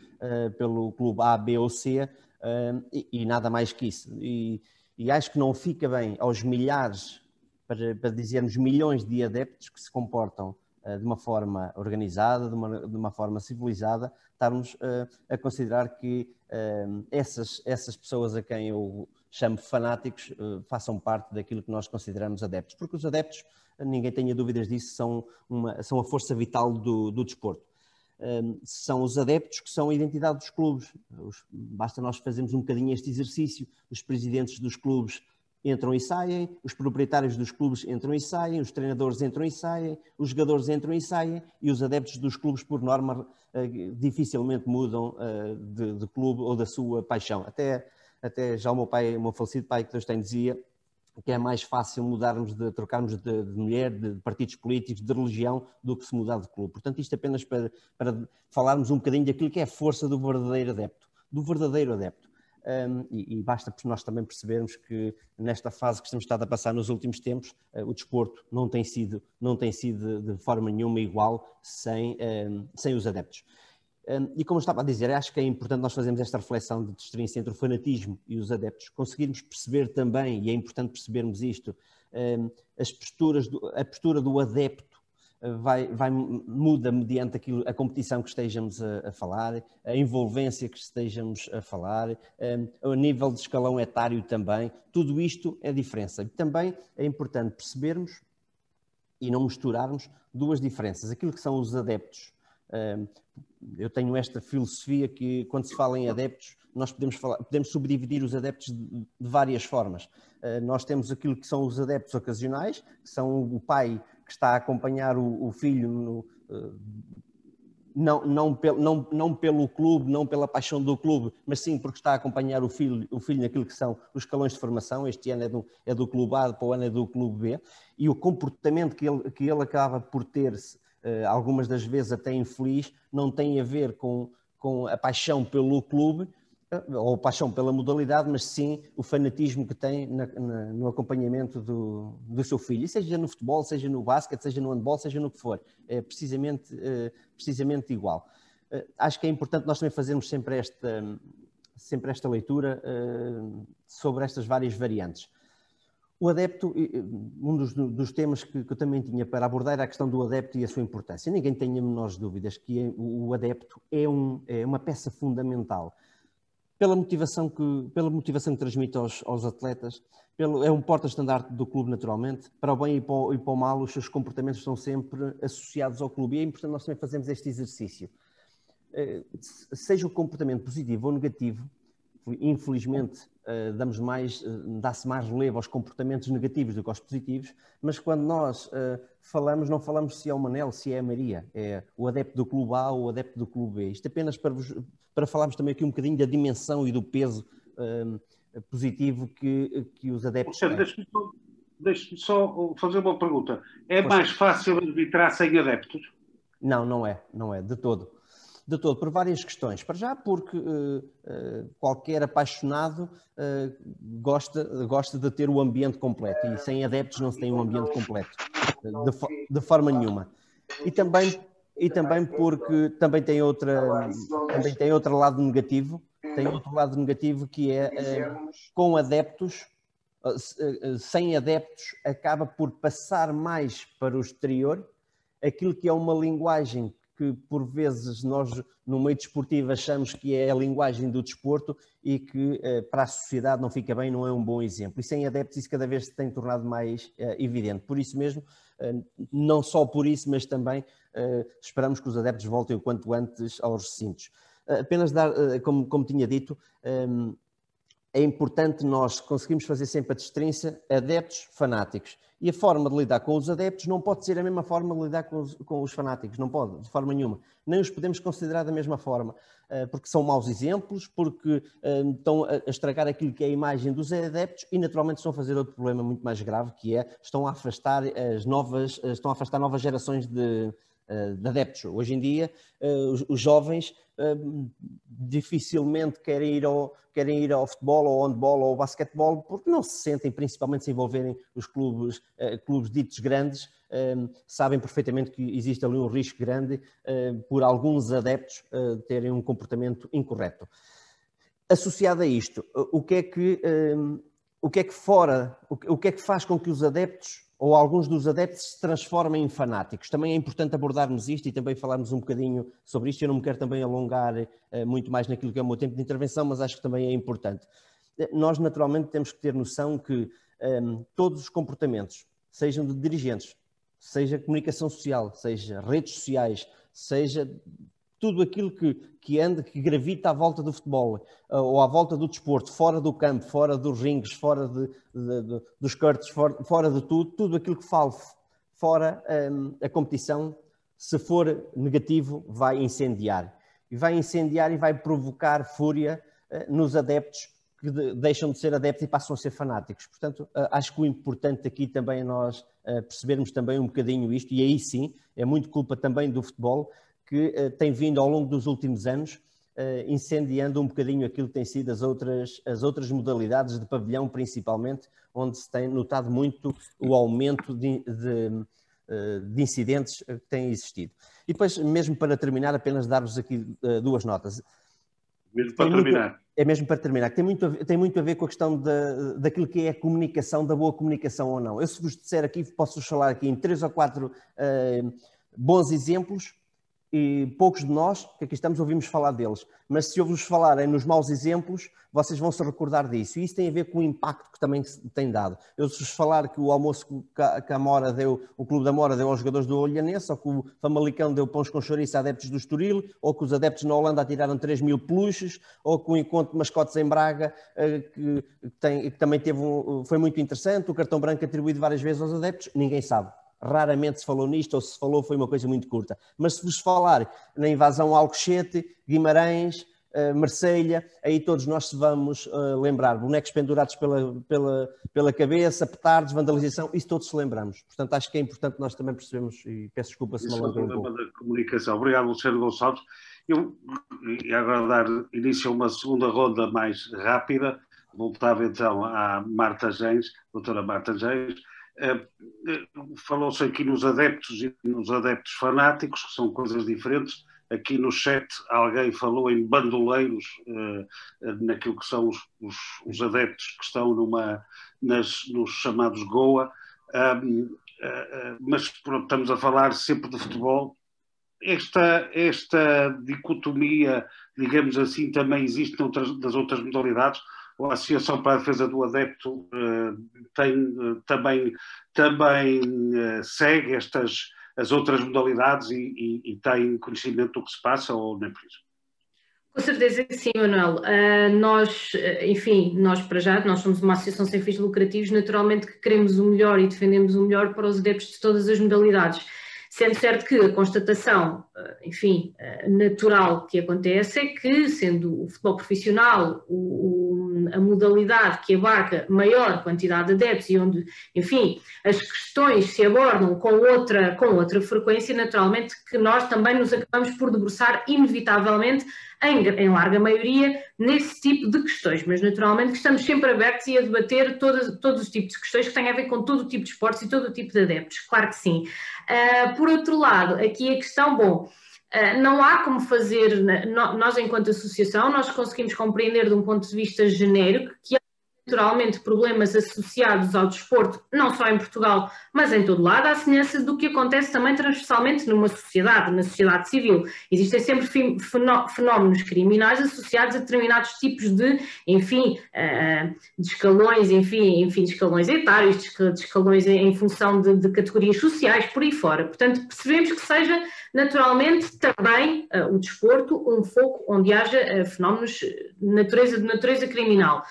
pelo clube A, B ou C, e, e, nada mais que isso. E, E acho que não fica bem aos milhares, para, para dizermos milhões de adeptos que se comportam uh, de uma forma organizada, de uma, de uma forma civilizada, estarmos uh, a considerar que uh, essas, essas pessoas a quem eu chamo fanáticos façam parte daquilo que nós consideramos adeptos. Porque os adeptos, ninguém tenha dúvidas disso, são, uma, são a força vital do, do desporto são os adeptos que são a identidade dos clubes. Basta nós fazermos um bocadinho este exercício. Os presidentes dos clubes entram e saem, os proprietários dos clubes entram e saem, os treinadores entram e saem, os jogadores entram e saem e os adeptos dos clubes, por norma, ah, dificilmente mudam ah, de, de clube ou da sua paixão. Até, até já o meu pai, o meu falecido pai, que Deus tem, dizia que é mais fácil mudarmos de trocarmos de, de, mulher, de partidos políticos, de religião, do que se mudar de clube. Portanto, isto apenas para, para falarmos um bocadinho daquilo que é a força do verdadeiro adepto, do verdadeiro adepto. Um, e, e, basta nós também percebermos que nesta fase que estamos estado a passar nos últimos tempos, uh, o desporto não tem sido, não tem sido de, forma nenhuma igual sem, um, sem os adeptos. E como estava a dizer, acho que é importante nós fazermos esta reflexão de distinção entre o fanatismo e os adeptos, conseguirmos perceber também, e é importante percebermos isto, as posturas, do, a postura do adepto vai, vai, muda mediante aquilo, a competição que estejamos a, a, falar, a envolvência que estejamos a falar, um, a nível de escalão etário também, tudo isto é diferença. Também é importante percebermos e não misturarmos duas diferenças, aquilo que são os adeptos eu tenho esta filosofia que, quando se fala em adeptos, nós podemos, falar, podemos subdividir os adeptos de, várias formas. Ah, nós temos aquilo que são os adeptos ocasionais, que são o pai que está a acompanhar o, o filho no, ah, não, não, não, não, pelo clube, não pela paixão do clube, mas sim porque está a acompanhar o filho, o filho naquilo que são os escalões de formação. Este ano é do, é do clube A, para o ano é do clube B. E o comportamento que ele, que ele acaba por ter eh, algumas das vezes até infeliz, não tem a ver com, com a paixão pelo clube eh, ou paixão pela modalidade, mas sim o fanatismo que tem na, na, no acompanhamento do, do seu filho, e seja no futebol, seja no basquete, seja no handball, seja no que for, é precisamente, eh, precisamente igual. Acho que é importante nós também fazermos sempre esta, sempre esta leitura sobre estas várias variantes. O adepto, um dos, dos temas que, que, eu também tinha para abordar era a questão do adepto e a sua importância. Ninguém tem a menores dúvidas que é, o adepto é, um, é, uma peça fundamental pela motivação que, pela motivação que transmite aos, aos atletas, pelo, é um porta-estandarte do clube naturalmente, para o bem e para o, e para o mal os seus comportamentos estão sempre associados ao clube e é importante nós também fazermos este exercício. Eh, seja o comportamento positivo ou negativo, infelizmente uh, damos mais, uh, dá-se mais relevo aos comportamentos negativos do que aos positivos, mas quando nós uh, falamos, não falamos se é o Manel, se é a Maria, é o adepto do clube A ou o adepto do clube B. Isto apenas para, vos, para falarmos também aqui um bocadinho da dimensão e do peso positivo que, que os adeptos têm. Deixe-me só, deixe só fazer uma pergunta. É mais fácil arbitrar sem adeptos? Não, não é, não é, de todo de todo, por várias questões. Para já, porque uh, uh, qualquer apaixonado uh, gosta, gosta de ter o ambiente completo e sem adeptos não se tem um ambiente completo, de, de forma nenhuma. E também, e também porque também tem, outra, também tem outro lado negativo, tem outro lado negativo que é com adeptos sem adeptos acaba por passar mais para o exterior aquilo que é uma linguagem que por vezes nós no meio desportivo achamos que é a linguagem do desporto e que eh, para a sociedade não fica bem, não é um bom exemplo. E sem adeptos isso cada vez se tem tornado mais eh, evidente. Por isso mesmo, eh, não só por isso, mas também esperamos que os adeptos voltem o quanto antes aos recintos. Apenas dar, como, como tinha dito, é importante nós conseguirmos fazer sempre a distinção adeptos fanáticos. E a forma de lidar com os adeptos não pode ser a mesma forma de lidar com os, com os fanáticos, não pode, de forma nenhuma. Nem os podemos considerar da mesma forma, eh, porque são maus exemplos, porque eh, estão a estragar aquilo que é a imagem dos adeptos e naturalmente estão a fazer outro problema muito mais grave, que é estão a afastar as novas, eh, estão a afastar novas gerações de, de adeptos. Hoje em dia, os, os jovens dificilmente querem ir, ao, querem ir ao futebol, ou ao handball ou ao basquetebol, porque não se sentem, principalmente se envolverem os clubes, clubes ditos grandes, sabem perfeitamente que existe ali um risco grande por alguns adeptos terem um comportamento incorreto. Associado a isto, o que é que o que é que fora, o que é que faz com que os adeptos ou alguns dos adeptos se transformem em fanáticos. Também é importante abordarmos isto e também falarmos um bocadinho sobre isto. Eu não me quero também alongar uh, muito mais naquilo que é o meu tempo de intervenção, mas acho que também é importante. Eh, nós, naturalmente, temos que ter noção que um, ehm, todos os comportamentos, sejam de dirigentes, seja comunicação social, seja redes sociais, seja tudo aquilo que, que anda, que gravita à volta do futebol uh, ou à volta do desporto, fora do campo, fora dos rings, fora de, de, de, dos cortes, fora, fora, de tudo, tudo aquilo que fale fora um, a competição, se for negativo, vai incendiar. E vai incendiar e vai provocar fúria uh, nos adeptos que de, deixam de ser adeptos e passam a ser fanáticos. Portanto, uh, acho que o importante aqui também é nós percebermos também um bocadinho isto, e aí sim, é muito culpa também do futebol, que uh, tem vindo ao longo dos últimos anos uh, incendiando um bocadinho aquilo que tem sido as outras, as outras modalidades de pavilhão, principalmente, onde se tem notado muito o aumento de, de, eh, de incidentes que têm existido. E depois, mesmo para terminar, apenas dar-vos aqui duas notas. Mesmo para tem terminar. Muito, é mesmo para terminar, tem muito, a, tem muito a ver com a questão da, daquilo que é a comunicação, da boa comunicação ou não. Eu, se vos disser aqui, posso-vos falar aqui em três ou quatro uh, bons exemplos e poucos de nós que aqui estamos ouvimos falar deles. Mas se eu vos falarem nos maus exemplos, vocês vão se recordar disso. E isso tem a ver com o impacto que também tem dado. Eu se vos falar que o almoço que a Mora deu, o Clube da Mora deu aos jogadores do Olhanense, ou que o Famalicão deu pães com chouriço a adeptos do Estoril, ou que os adeptos na Holanda atiraram 3 mil peluches, ou que o encontro de mascotes em Braga, eh, que, tem, que também teve um, foi muito interessante, o cartão branco atribuído várias vezes aos adeptos, ninguém sabe raramente se falou nisto, ou se falou foi uma coisa muito curta. Mas se vos falar na invasão Alcochete, Guimarães, uh, Marselha, aí todos nós se vamos uh, lembrar. Bonecos pendurados pela, pela, pela cabeça, petardos, vandalização, isso todos se lembramos. Portanto, acho que é importante nós também percebemos, e peço desculpa se me alonguei um pouco. da comunicação. Obrigado, Luciano Gonçalves. Eu, e agora dar início a uma segunda ronda mais rápida, voltava então à Marta Gens, doutora Marta Gens, eh, falou-se aqui nos adeptos e nos adeptos fanáticos, que são coisas diferentes. Aqui no chat alguém falou em bandoleiros, uh, naquilo que são os, os, os, adeptos que estão numa, nas, nos chamados Goa. Um, uh, uh, mas pronto, estamos a falar sempre de futebol. Esta, esta dicotomia, digamos assim, também existe noutras, das outras modalidades a Associação para a Defesa do Adepto eh, tem, eh, também, também eh, segue estas as outras modalidades e, e, e, tem conhecimento do que se passa ou nem por isso? Com certeza que sim, Manuel. Uh, nós, enfim, nós para já, nós somos uma associação sem fins lucrativos, naturalmente que queremos o melhor e defendemos o melhor para os adeptos de todas as modalidades. Sendo certo que a constatação, enfim, natural que acontece é que, sendo o futebol profissional o, a modalidade que abarca maior quantidade de adeptos e onde, enfim, as questões se abordam com outra, com outra frequência, naturalmente que nós também nos acabamos por debruçar inevitavelmente em, em, larga maioria, nesse tipo de questões, mas naturalmente que estamos sempre abertos e a debater todos, todos os tipos de questões que têm a ver com todo o tipo de esportes e todo o tipo de adeptos, claro que sim. Uh, por outro lado, aqui a questão, bom, não há como fazer, nós enquanto associação, nós conseguimos compreender de um ponto de vista genérico que naturalmente problemas associados ao desporto, não só em Portugal, mas em todo lado, à semelhança do que acontece também transversalmente numa sociedade, na sociedade civil. Existem sempre fenómenos criminais associados a determinados tipos de, enfim, eh, de escalões, enfim, enfim de escalões etários, de escalões em função de, de categorias sociais, por aí fora. Portanto, percebemos que seja naturalmente também uh, o desporto um foco onde haja fenómenos de natureza, de natureza criminal.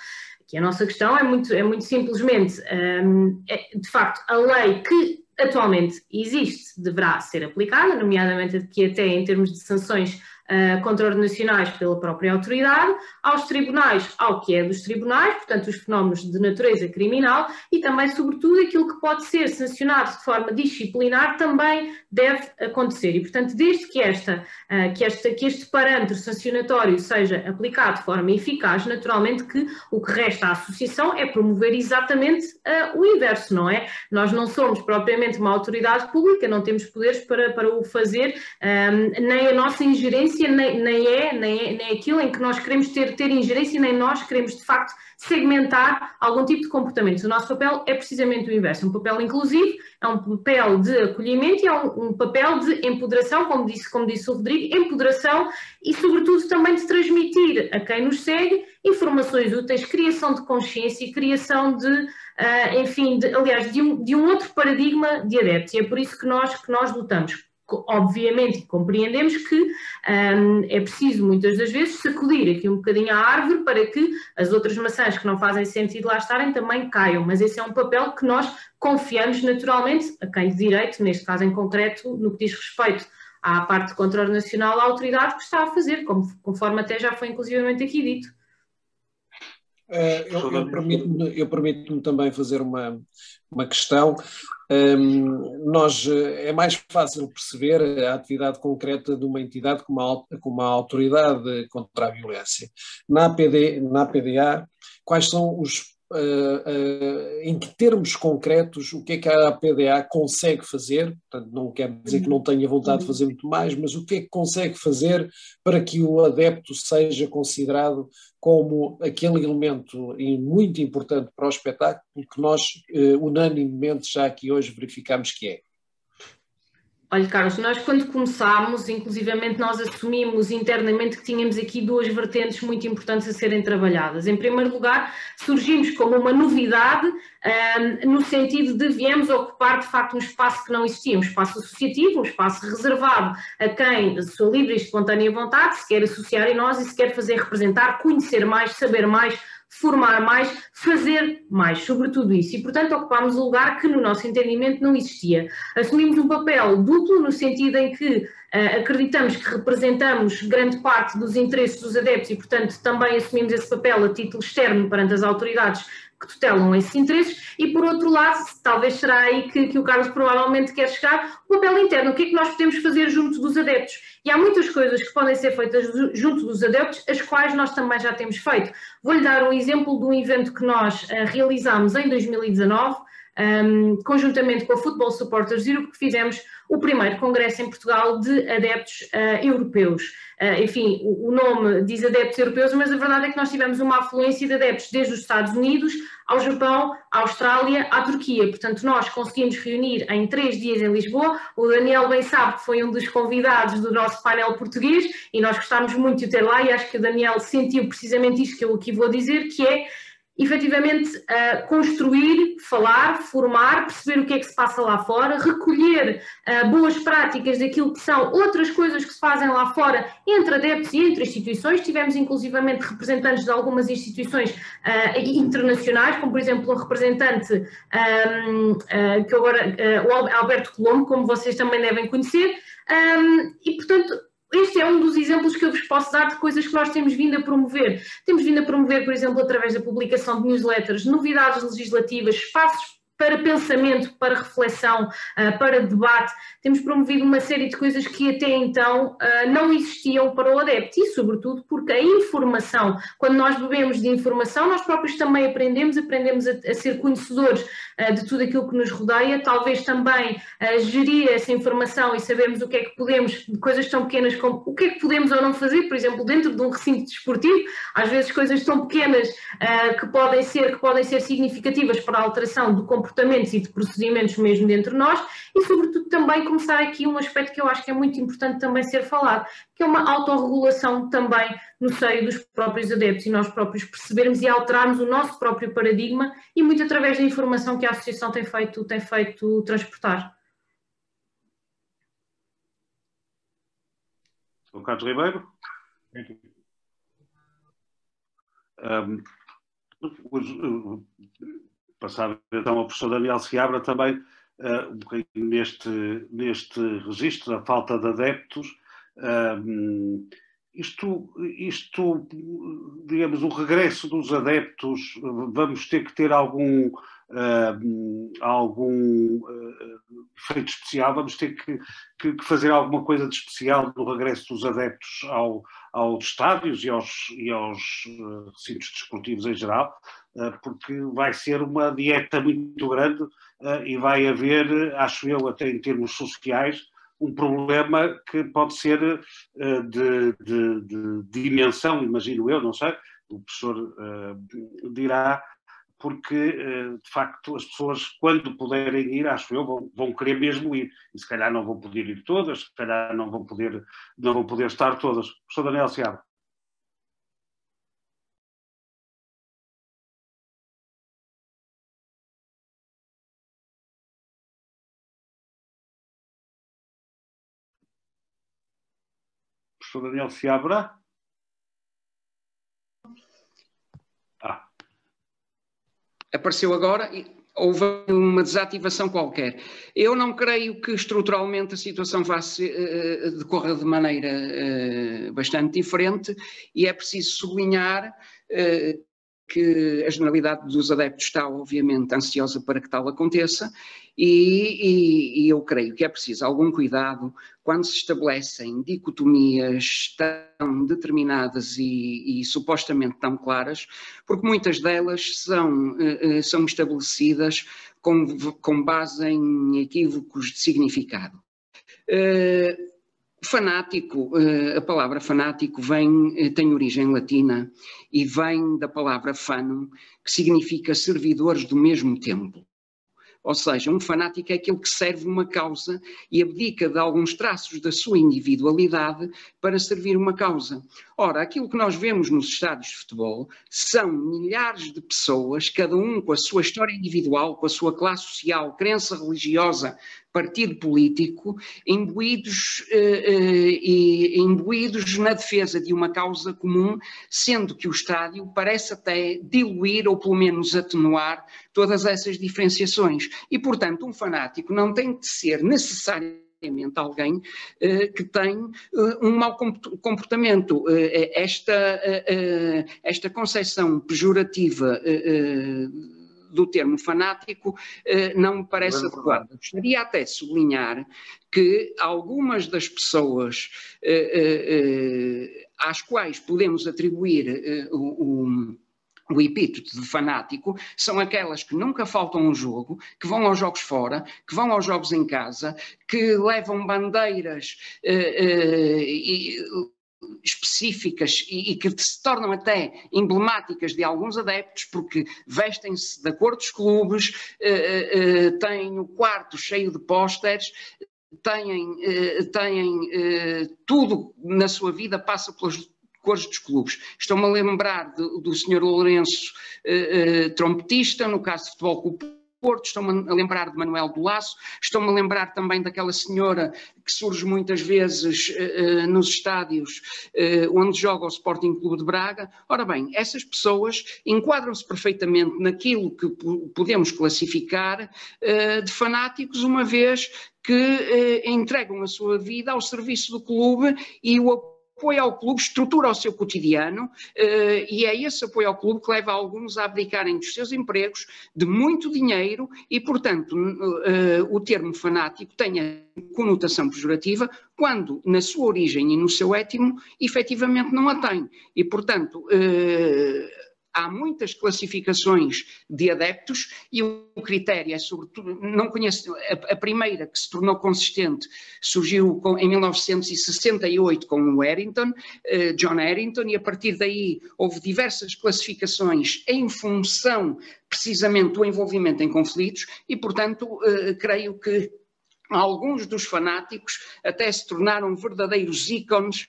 Aqui a nossa questão é muito, é muito simplesmente, um, é, de facto, a lei que atualmente existe deverá ser aplicada, nomeadamente aqui até em termos de sanções uh, contraordenacionais pela própria autoridade, aos tribunais, ao que é dos tribunais, portanto, os fenómenos de natureza criminal e também, sobretudo, aquilo que pode ser sancionado de forma disciplinar também deve acontecer. E, portanto, desde que, esta, uh, que, esta, que este parâmetro sancionatório seja aplicado de forma eficaz, naturalmente que o que resta à associação é promover exatamente uh, o inverso, não é? Nós não somos propriamente uma autoridade pública, não temos poderes para, para o fazer, um, nem a nossa ingerência nem, nem, é, nem é nem é aquilo em que nós queremos ter, ter ingerência, nem nós queremos de facto segmentar algum tipo de comportamento. O nosso papel é precisamente o inverso, é um papel inclusivo, é um papel de acolhimento e é um, um papel de empoderação, como disse, como disse o Rodrigo, empoderação e sobretudo também de transmitir a quem nos segue informações úteis, criação de consciência e criação de, uh, enfim, de, aliás, de um, de um outro paradigma de adeptos. E é por isso que nós, que nós lutamos obviamente compreendemos que um, é preciso muitas das vezes sacudir aqui um bocadinho a árvore para que as outras maçãs que não fazem sentido lá estarem também caiam, mas esse é um papel que nós confiamos naturalmente a quem de direito, neste caso em concreto, no que diz respeito à parte de controle nacional, à autoridade que está a fazer, conforme até já foi inclusivamente aqui dito. Uh, eu, eu permito-me permito também fazer uma, uma questão. Um, nós, eh, é mais fácil perceber a atividade concreta de uma entidade como a, como a Autoridade contra a Violência. Na, APD, na APDA, quais são os Uh, em que termos concretos o que é que a APDA consegue fazer, portanto, não quer dizer que não tenha vontade de fazer muito mais, mas o que é que consegue fazer para que o adepto seja considerado como aquele elemento muito importante para o espetáculo que nós uh, unanimemente já aqui hoje verificamos que é. Olha, Carlos, nós quando começámos, inclusivamente nós assumimos internamente que tínhamos aqui duas vertentes muito importantes a serem trabalhadas. Em primeiro lugar, surgimos como uma novidade um, no sentido de viemos ocupar de facto um espaço que não existia, um espaço associativo, um espaço reservado a quem, de sua livre e espontânea vontade, se quer associar em nós e se quer fazer representar, conhecer mais, saber mais formar mais, fazer mais, sobretudo isso. E, portanto, ocupámos um lugar que, no nosso entendimento, não existia. Assumimos um papel duplo, no sentido em que uh, acreditamos que representamos grande parte dos interesses dos adeptos e, portanto, também assumimos esse papel a título externo perante as autoridades que tutelam esses interesses, e por outro lado, talvez será aí que, que, o Carlos provavelmente quer chegar, o papel interno, o que é que nós podemos fazer junto dos adeptos? E há muitas coisas que podem ser feitas junto dos adeptos, as quais nós também já temos feito. Vou-lhe dar um exemplo de um evento que nós uh, realizámos em 2019, um, conjuntamente com a Football Supporters Europe, que fizemos o primeiro congresso em Portugal de adeptos uh, europeus. Uh, enfim, o, nome diz adeptos europeus, mas a verdade é que nós tivemos uma afluência de adeptos desde os Estados Unidos ao Japão, à Austrália, à Turquia. Portanto, nós conseguimos reunir em três dias em Lisboa. O Daniel bem sabe que foi um dos convidados do nosso painel português e nós gostámos muito de ter lá e acho que o Daniel sentiu precisamente isto que eu aqui vou dizer, que é efetivamente uh, construir, falar, formar, perceber o que é que se passa lá fora, recolher uh, boas práticas daquilo que são outras coisas que se fazem lá fora entre adeptos e entre instituições. Tivemos inclusivamente representantes de algumas instituições uh, internacionais, como por exemplo um representante um, que agora, o Alberto Colombo, como vocês também devem conhecer, um, e portanto este é um dos exemplos que eu vos posso dar de coisas que nós temos vindo a promover. Temos vindo a promover, por exemplo, através da publicação de newsletters, novidades legislativas, espaços para pensamento, para reflexão, ah, para debate. Temos promovido uma série de coisas que até então ah, não existiam para o adepto e, sobretudo, porque a informação, quando nós bebemos de informação, nós próprios também aprendemos, aprendemos a, ser conhecedores de tudo aquilo que nos rodeia, talvez também gerir essa informação e sabermos o que é que podemos, coisas tão pequenas como o que é que podemos ou não fazer, por exemplo, dentro de um recinto desportivo, às vezes coisas tão pequenas que podem ser, que podem ser significativas para a alteração comportamento comportamentos e de procedimentos mesmo dentro de nós. E, sobretudo, também começar aqui um aspecto que eu acho que é muito importante também ser falado, que é uma autorregulação também no seio dos próprios adeptos e nós próprios percebermos e alterarmos o nosso próprio paradigma e muito através da informação que a Associação tem feito, tem feito transportar. O Carlos Ribeiro. Um, passar então ao professor Daniel Seabra também uh, um bocadinho neste, neste registro, a falta de adeptos. Uh, isto, isto, digamos, o regresso dos adeptos, vamos ter que ter algum, uh, algum uh, efeito especial, vamos ter que, que, que, fazer alguma coisa de especial no regresso dos adeptos ao, aos estádios e aos, e aos recintos desportivos em geral, uh, porque vai ser uma dieta muito grande e vai haver, acho eu, até em termos sociais, um problema que pode ser uh, de, de, de, dimensão, imagino eu, não sei, o professor uh, dirá, porque uh, de facto as pessoas, quando puderem ir, acho eu, vão, vão, querer mesmo ir. E se calhar não vão poder ir todas, se calhar não vão poder, não vão poder estar todas. Professor Daniel Seabra. Professor Daniel Seabra. Ah. Apareceu agora e houve uma desativação qualquer. Eu não creio que estruturalmente a situação vá se, uh, decorra de maneira uh, bastante diferente e é preciso sublinhar uh, que a generalidade dos adeptos está, obviamente, ansiosa para que tal aconteça, e, e, e, eu creio que é preciso algum cuidado quando se estabelecem dicotomias tão determinadas e, e supostamente tão claras, porque muitas delas são, uh, são estabelecidas com, com base em equívocos de significado. Uh, Fanático, eh, a palavra fanático vem, eh, tem origem latina e vem da palavra fano, que significa servidores do mesmo tempo. Ou seja, um fanático é aquele que serve uma causa e abdica de alguns traços da sua individualidade para servir uma causa. Ora, aquilo que nós vemos nos estádios de futebol são milhares de pessoas, cada um com a sua história individual, com a sua classe social, crença religiosa, partido político, imbuídos, eh, eh, imbuídos na defesa de uma causa comum, sendo que o estádio parece até diluir ou pelo menos atenuar todas essas diferenciações. E, portanto, um fanático não tem de ser necessariamente alguém uh, que tem uh, um mau comportamento. Uh, esta, esta concepção pejorativa do termo fanático não me parece adequada. Gostaria até de sublinhar que algumas das pessoas às quais podemos atribuir o o epíteto de fanático são aquelas que nunca faltam um jogo, que vão aos jogos fora, que vão aos jogos em casa, que levam bandeiras uh, uh, específicas e, que se tornam até emblemáticas de alguns adeptos, porque vestem-se da cor dos clubes, uh, têm o quarto cheio de pósteres, têm, têm tudo na sua vida passa pelas cores dos clubes. Estou-me a lembrar de, do Sr. Lourenço, uh, uh, trompetista, no caso de futebol com Porto, estou-me a lembrar de Manuel do Laço, estou-me a lembrar também daquela senhora que surge muitas vezes uh, nos estádios onde joga o Sporting Clube de Braga. Ora bem, essas pessoas enquadram-se perfeitamente naquilo que podemos classificar de fanáticos, uma vez que entregam a sua vida ao serviço do clube e o apoio ao clube estrutura o seu cotidiano uh, e é esse apoio ao clube que leva alguns a abdicarem dos seus empregos, de muito dinheiro e, portanto, uh, o termo fanático tem a conotação pejorativa quando, na sua origem e no seu étimo, efetivamente não a tem. E, portanto, uh, há muitas classificações de adeptos e o critério é sobretudo, não conheço, a, a primeira que se tornou consistente surgiu com, em 1968 com o Harrington, uh, John Harrington, e a partir daí houve diversas classificações em função precisamente do envolvimento em conflitos e, portanto, uh, creio que alguns dos fanáticos até se tornaram verdadeiros ícones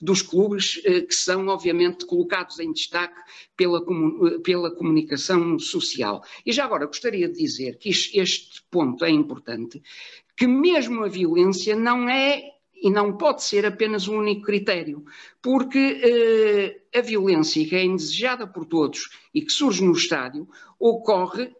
dos clubes eh, que são, obviamente, colocados em destaque pela, eh, pela comunicação social. E já agora gostaria de dizer que este ponto é importante, que mesmo a violência não é e não pode ser apenas um único critério, porque eh, a violência que é indesejada por todos e que surge no estádio ocorre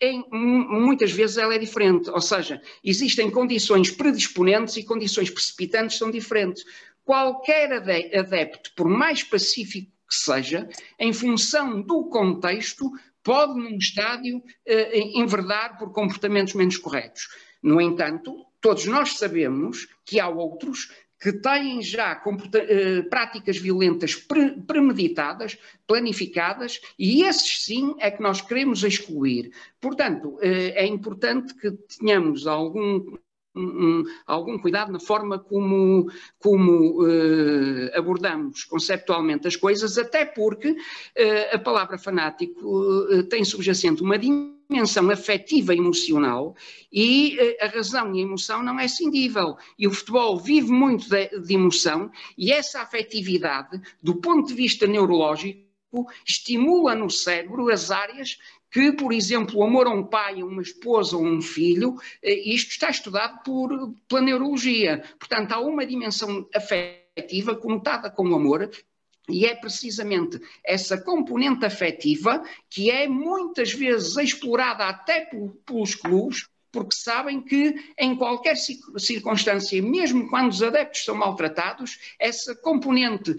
em, muitas vezes ela é diferente, ou seja, existem condições predisponentes e condições precipitantes são diferentes qualquer adepto, por mais pacífico que seja, em função do contexto, pode num estádio eh, enverdar por comportamentos menos corretos. No entanto, todos nós sabemos que há outros que têm já eh, práticas violentas pre premeditadas, planificadas, e esses sim é que nós queremos excluir. Portanto, eh, é importante que tenhamos algum um, algum cuidado na forma como, como uh, abordamos conceptualmente as coisas, até porque uh, a palavra fanático uh, tem subjacente uma dimensão afetiva emocional e a razão e a emoção não é cindível. E o futebol vive muito de, de emoção e essa afetividade, do ponto de vista neurológico, estimula no cérebro as áreas que, por exemplo, o amor a um pai, a uma esposa ou um filho, eh, isto está estudado por, pela neurologia. Portanto, há uma dimensão afetiva conotada com o amor e é precisamente essa componente afetiva que é muitas vezes explorada até pelos clubes, porque sabem que em qualquer circunstância, mesmo quando os adeptos são maltratados, essa componente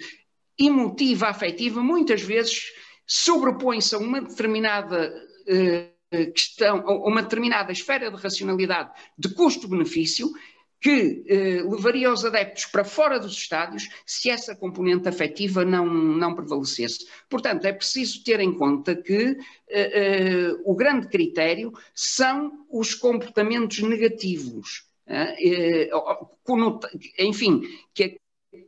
emotiva, afetiva, muitas vezes sobrepõe-se a uma determinada eh, questão, a uma determinada esfera de racionalidade de custo-benefício que eh, levaria os adeptos para fora dos estádios se essa componente afetiva não, não prevalecesse. Portanto, é preciso ter em conta que eh, eh o grande critério são os comportamentos negativos. Eh, enfim, que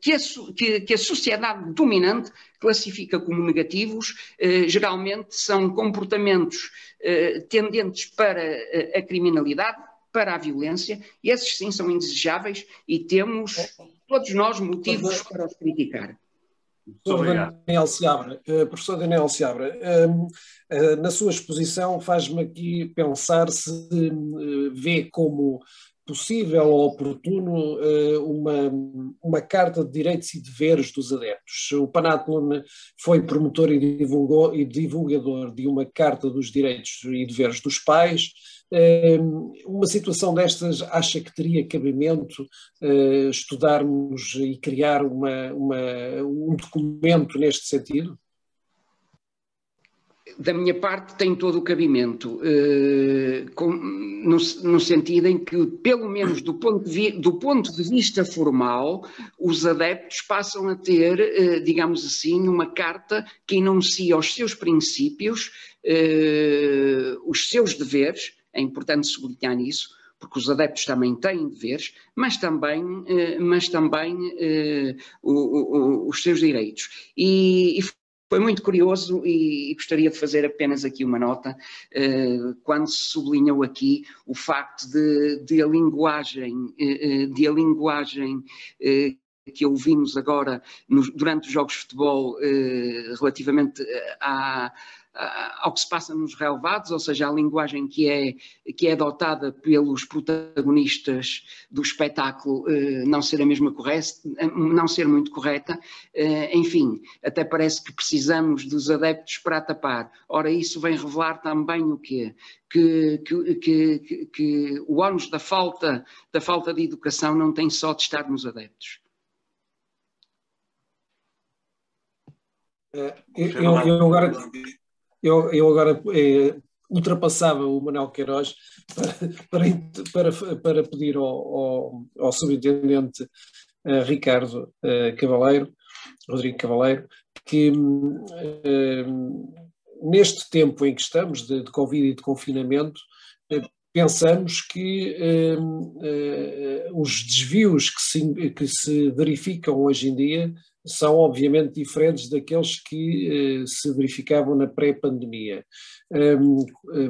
que a, que, que a, sociedade dominante classifica como negativos, eh, geralmente são comportamentos eh, tendentes para a, a criminalidade, para a violência, e esses sim são indesejáveis e temos todos nós motivos para os criticar. Professor Daniel Seabra, professor Daniel Seabra, na sua exposição faz-me aqui pensar se vê como possível ou oportuno eh, uma, uma carta de direitos e deveres dos adeptos. O Panatlon foi promotor e, divulgou, e divulgador de uma carta dos direitos e deveres dos pais. Eh, uma situação destas acha que teria cabimento eh, estudarmos e criar uma, uma, um documento neste sentido? Da minha parte, tem todo o cabimento, eh, com, no, no, sentido em que, pelo menos do ponto, de do ponto de vista formal, os adeptos passam a ter, eh, digamos assim, uma carta que enuncia os seus princípios, eh, os seus deveres, é importante sublinhar isso, porque os adeptos também têm deveres, mas também, mas também o, o, os seus direitos. E, e foi muito curioso e, gostaria de fazer apenas aqui uma nota, uh, quando se sublinhou aqui o facto de, de a linguagem, uh, de a linguagem que ouvimos agora durante os jogos de futebol relativamente à, ao que se passa nos relevados, ou seja, a linguagem que é, que é adotada pelos protagonistas do espetáculo eh, não ser a mesma correta, não ser muito correta, eh, enfim, até parece que precisamos dos adeptos para tapar. Ora, isso vem revelar também o quê? Que, que, que, que o ónus da falta, da falta de educação não tem só de estar nos adeptos. É, eu, eu, agora eu, eu agora eh, ultrapassava o Manuel Queiroz para, para, para, para pedir ao, ao, ao subintendente eh, Ricardo eh, Cavaleiro, Rodrigo Cavaleiro, que neste tempo em que estamos de, de Covid e de confinamento, pensamos que os desvios que se, que se verificam hoje em dia são obviamente diferentes daqueles que eh, se verificavam na pré-pandemia. Um,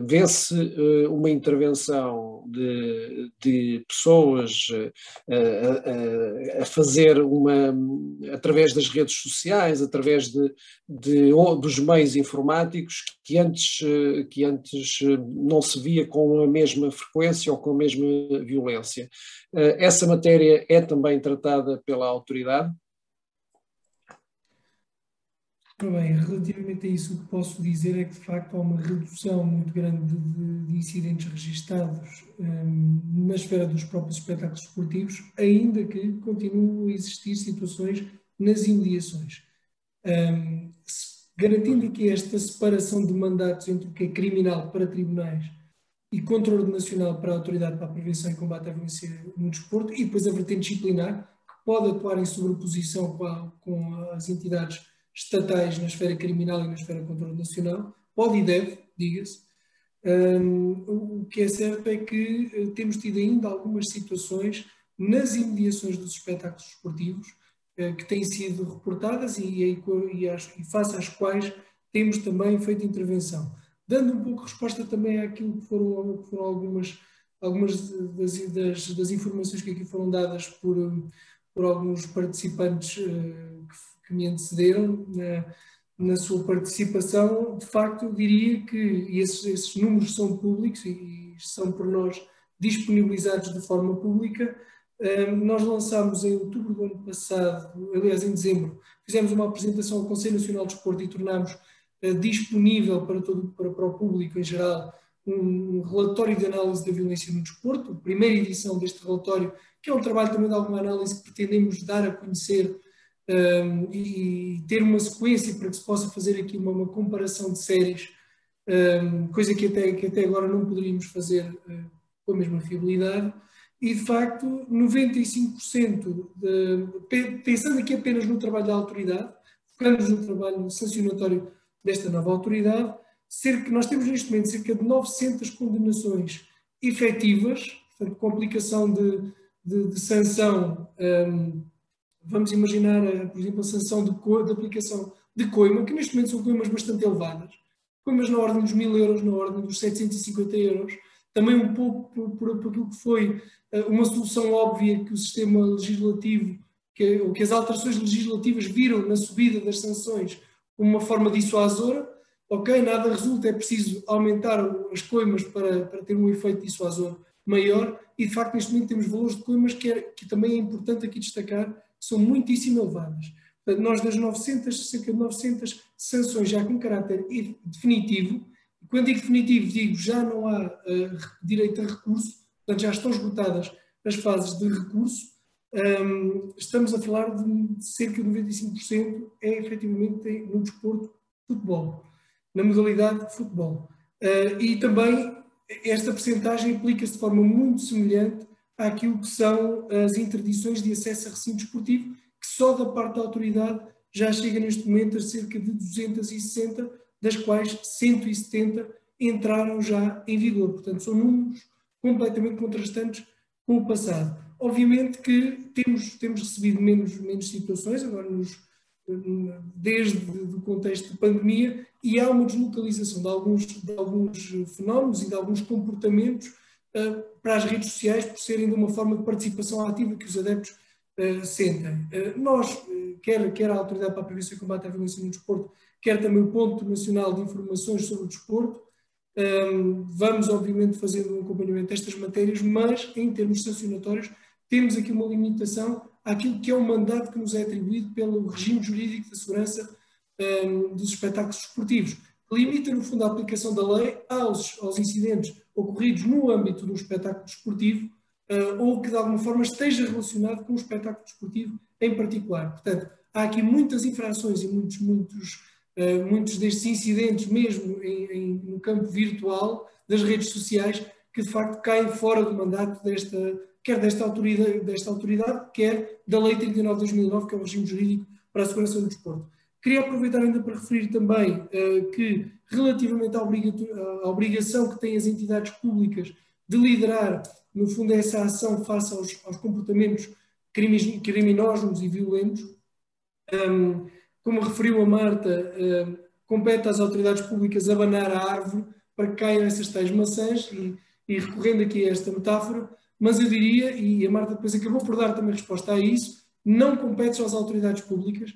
Vê-se uh, uma intervenção de, de pessoas uh, a, a, fazer uma, através das redes sociais, através de, de, dos meios informáticos, que antes, uh, que antes não se via com a mesma frequência ou com a mesma violência. Essa matéria é também tratada pela autoridade? Bem, relativamente a isso, o que posso dizer é que de facto há uma redução muito grande de, de incidentes registados um, na esfera dos próprios espetáculos esportivos, ainda que continuam a existir situações nas imediações. Um, garantindo que esta separação de mandatos entre o que é criminal para tribunais e controle nacional para a Autoridade para a Prevenção e Combate à Violência no Desporto, e depois a vertente disciplinar, que pode atuar em sobreposição com, a, com as entidades estatais na esfera criminal e na esfera de controle nacional, pode e deve, diga-se, o que é certo é que temos tido ainda algumas situações nas imediações dos espetáculos esportivos que têm sido reportadas e, e, e, face às quais temos também feito intervenção. Dando um pouco resposta também àquilo que foram, que foram algumas, algumas das, das, das, informações que aqui foram dadas por, por alguns participantes que, que me antecederam na, na, sua participação, de facto eu diria que esses, esses números são públicos e, são por nós disponibilizados de forma pública, nós lançámos em outubro do ano passado, aliás em dezembro, fizemos uma apresentação ao Conselho Nacional de Desporto e tornámos eh, disponível para, todo, para, para o público em geral um relatório de análise da violência no desporto, a primeira edição deste relatório, que é um trabalho também de alguma análise que pretendemos dar a conhecer um, e ter uma sequência para que se possa fazer aqui uma, uma comparação de séries, um, coisa que até, que até agora não poderíamos fazer uh, com a mesma fiabilidade. E de facto 95%, de, pensando aqui apenas no trabalho da autoridade, focando-nos no trabalho sancionatório desta nova autoridade, cerca, nós temos neste momento cerca de 900 condenações efetivas, portanto, com aplicação de, de, de sanção, um, vamos imaginar, eh, por exemplo, a sanção de, de, aplicação de coima, que neste momento são coimas bastante elevadas, coimas na ordem dos 1000 euros, na ordem dos 750 euros, também um pouco por, por, por aquilo que foi eh, uma solução óbvia que o sistema legislativo, que, ou que as alterações legislativas viram na subida das sanções como uma forma dissuasora, ok, nada resulta, é preciso aumentar as coimas para, para ter um efeito dissuasor maior. E de facto neste momento temos valores de coimas que, é, que também é importante aqui destacar, são muitíssimo. Portanto, nós das 900, cerca de 900 sanções já com caráter definitivo, quando digo definitivo, digo já não há uh, direito a recurso, portanto já estão esgotadas as fases de recurso, um, estamos a falar de cerca de 95% é efetivamente no desporto futebol, na modalidade de futebol. Uh, e também esta percentagem aplica-se de forma muito semelhante àquilo que são as interdições de acesso a recinto esportivo, que só da parte da autoridade já chega neste momento a cerca de 260 das quais 170 entraram já em vigor. Portanto, são números completamente contrastantes com o passado. Obviamente que temos, temos recebido menos, menos situações, agora nos, desde o contexto de pandemia, e há uma deslocalização de alguns, de alguns fenómenos e de alguns comportamentos uh, para as redes sociais por serem de uma forma de participação ativa que os adeptos uh, sentem. Uh, nós, quer, quer a Autoridade para a Prevenção e Combate à Violência no Desporto, quer também o Ponto Nacional de Informações sobre o Desporto. Um, vamos, obviamente, fazendo um acompanhamento destas matérias, mas em termos sancionatórios, temos aqui uma limitação àquilo que é o mandato que nos é atribuído pelo regime jurídico de segurança um, dos espetáculos esportivos, limita, no fundo, a aplicação da lei aos, aos incidentes ocorridos no âmbito do espetáculo desportivo uh, ou que, de alguma forma, esteja relacionado com o espetáculo desportivo em particular. Portanto, há aqui muitas infrações e muitos, muitos eh, muitos destes incidentes, mesmo em, em, no campo virtual das redes sociais, que de facto caem fora do mandato desta, quer desta autoridade, desta autoridade quer da Lei 39 de 2009, que é o regime jurídico para a segurança do desporto. Queria aproveitar ainda para referir também uh, que, relativamente à, à, obrigação que têm as entidades públicas de liderar, no fundo, essa ação face aos, aos comportamentos criminosos e violentos, um, ehm, como referiu a Marta, eh, compete às autoridades públicas abanar a árvore para que caiam essas tais maçãs, e, e, recorrendo aqui a esta metáfora, mas eu diria, e a Marta depois acabou por dar também resposta a isso, não compete só às autoridades públicas,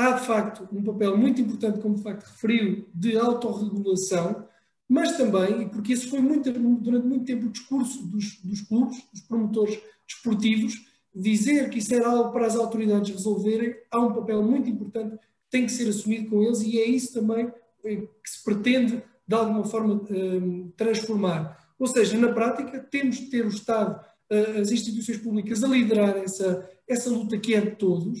há de facto um papel muito importante, como de facto referiu, de autorregulação, mas também, porque esse foi muito, durante muito tempo o discurso dos, dos clubes, dos promotores desportivos, dizer que isso era algo para as autoridades resolverem, há um papel muito importante tem que ser assumido com eles e é isso também eh, que se pretende, de alguma forma, eh, transformar. Ou seja, na prática, temos de ter o Estado, eh, as instituições públicas a liderar essa, essa luta que é de todos,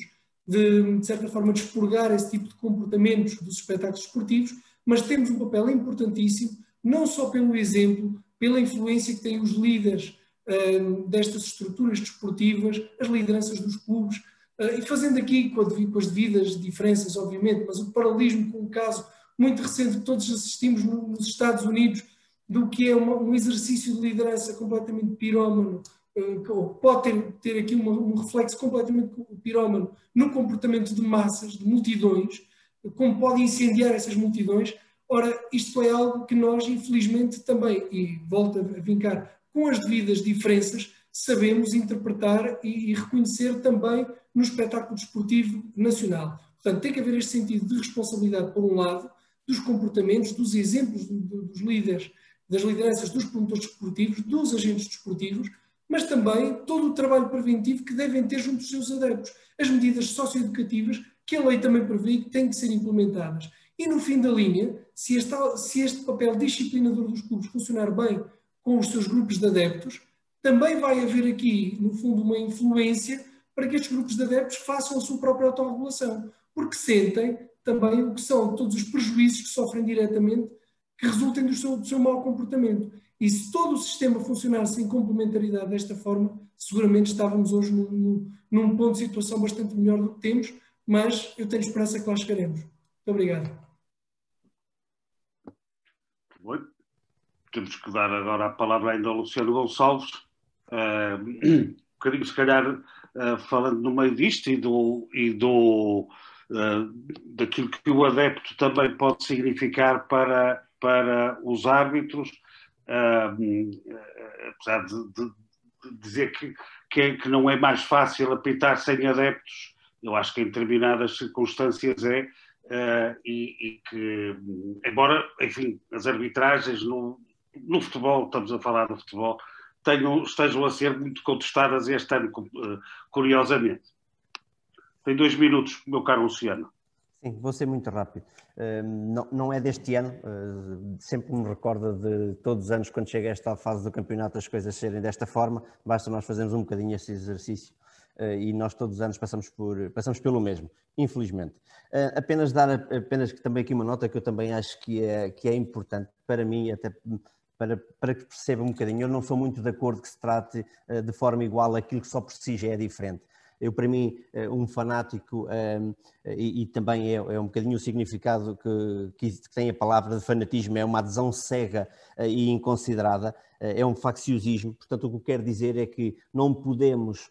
de, de certa forma, expurgar esse tipo de comportamentos dos espetáculos esportivos, mas temos um papel importantíssimo, não só pelo exemplo, pela influência que têm os líderes destas estruturas desportivas, as lideranças dos clubes, Uh, e fazendo aqui com, a, com, as devidas diferenças, obviamente, mas o paralelismo com um caso muito recente que todos assistimos no, nos Estados Unidos do que é uma, um exercício de liderança completamente pirómano, uh, pode ter, ter aqui uma, um reflexo completamente pirómano no comportamento de massas, de multidões, como pode incendiar essas multidões. Ora, isto é algo que nós, infelizmente, também, e volto a vincar, com as devidas diferenças, sabemos interpretar e, e reconhecer também no espetáculo desportivo nacional. Portanto, tem que haver este sentido de responsabilidade, por um lado, dos comportamentos, dos exemplos dos líderes, das lideranças dos promotores desportivos, dos agentes desportivos, mas também todo o trabalho preventivo que devem ter junto dos seus adeptos, as medidas socioeducativas que a lei também prevê que têm que ser implementadas. E no fim da linha, se este, se este papel disciplinador dos clubes funcionar bem com os seus grupos de adeptos, também vai haver aqui, no fundo, uma influência para que estes grupos de adeptos façam a sua própria autorregulação, porque sentem também o que são todos os prejuízos que sofrem diretamente que resultem do seu, do seu mau comportamento. E se todo o sistema funcionasse em complementaridade desta forma, seguramente estávamos hoje num, num ponto de situação bastante melhor do que temos, mas eu tenho esperança que lá chegaremos. Muito obrigado. Temos que dar agora a palavra ainda ao Luciano Gonçalves, uh, um bocadinho se calhar uh, falando no meio disto e do, e do uh, daquilo que o adepto também pode significar para, para os árbitros, apesar de, de, de dizer que, que, é, que, não é mais fácil apitar sem adeptos, eu acho que em determinadas circunstâncias é, e, e, que, embora, enfim, as arbitragens no, no futebol, estamos a falar do futebol, tenham, estejam a ser muito contestadas este ano, curiosamente. Tem dois minutos, meu caro Luciano. Sim, vou ser muito rápido. Ehm, não, é deste ano, eh, sempre me recorda de todos os anos, quando chega a esta fase do campeonato, as coisas serem desta forma, basta nós fazermos um bocadinho esse exercício eh, e nós todos os anos passamos, por, passamos pelo mesmo, infelizmente. Apenas dar apenas também aqui uma nota que eu também acho que é, que é importante para mim, até para, para que perceba um bocadinho. Eu não sou muito de acordo que se trate de forma igual aquilo que só por si já é diferente. Eu, para mim, uh, um fanático, um, ehm, e, e, também é, é, um bocadinho o significado que, que, tem a palavra de fanatismo, é uma adesão cega uh, e inconsiderada, é um facciosismo. Portanto, o que eu quero dizer é que não podemos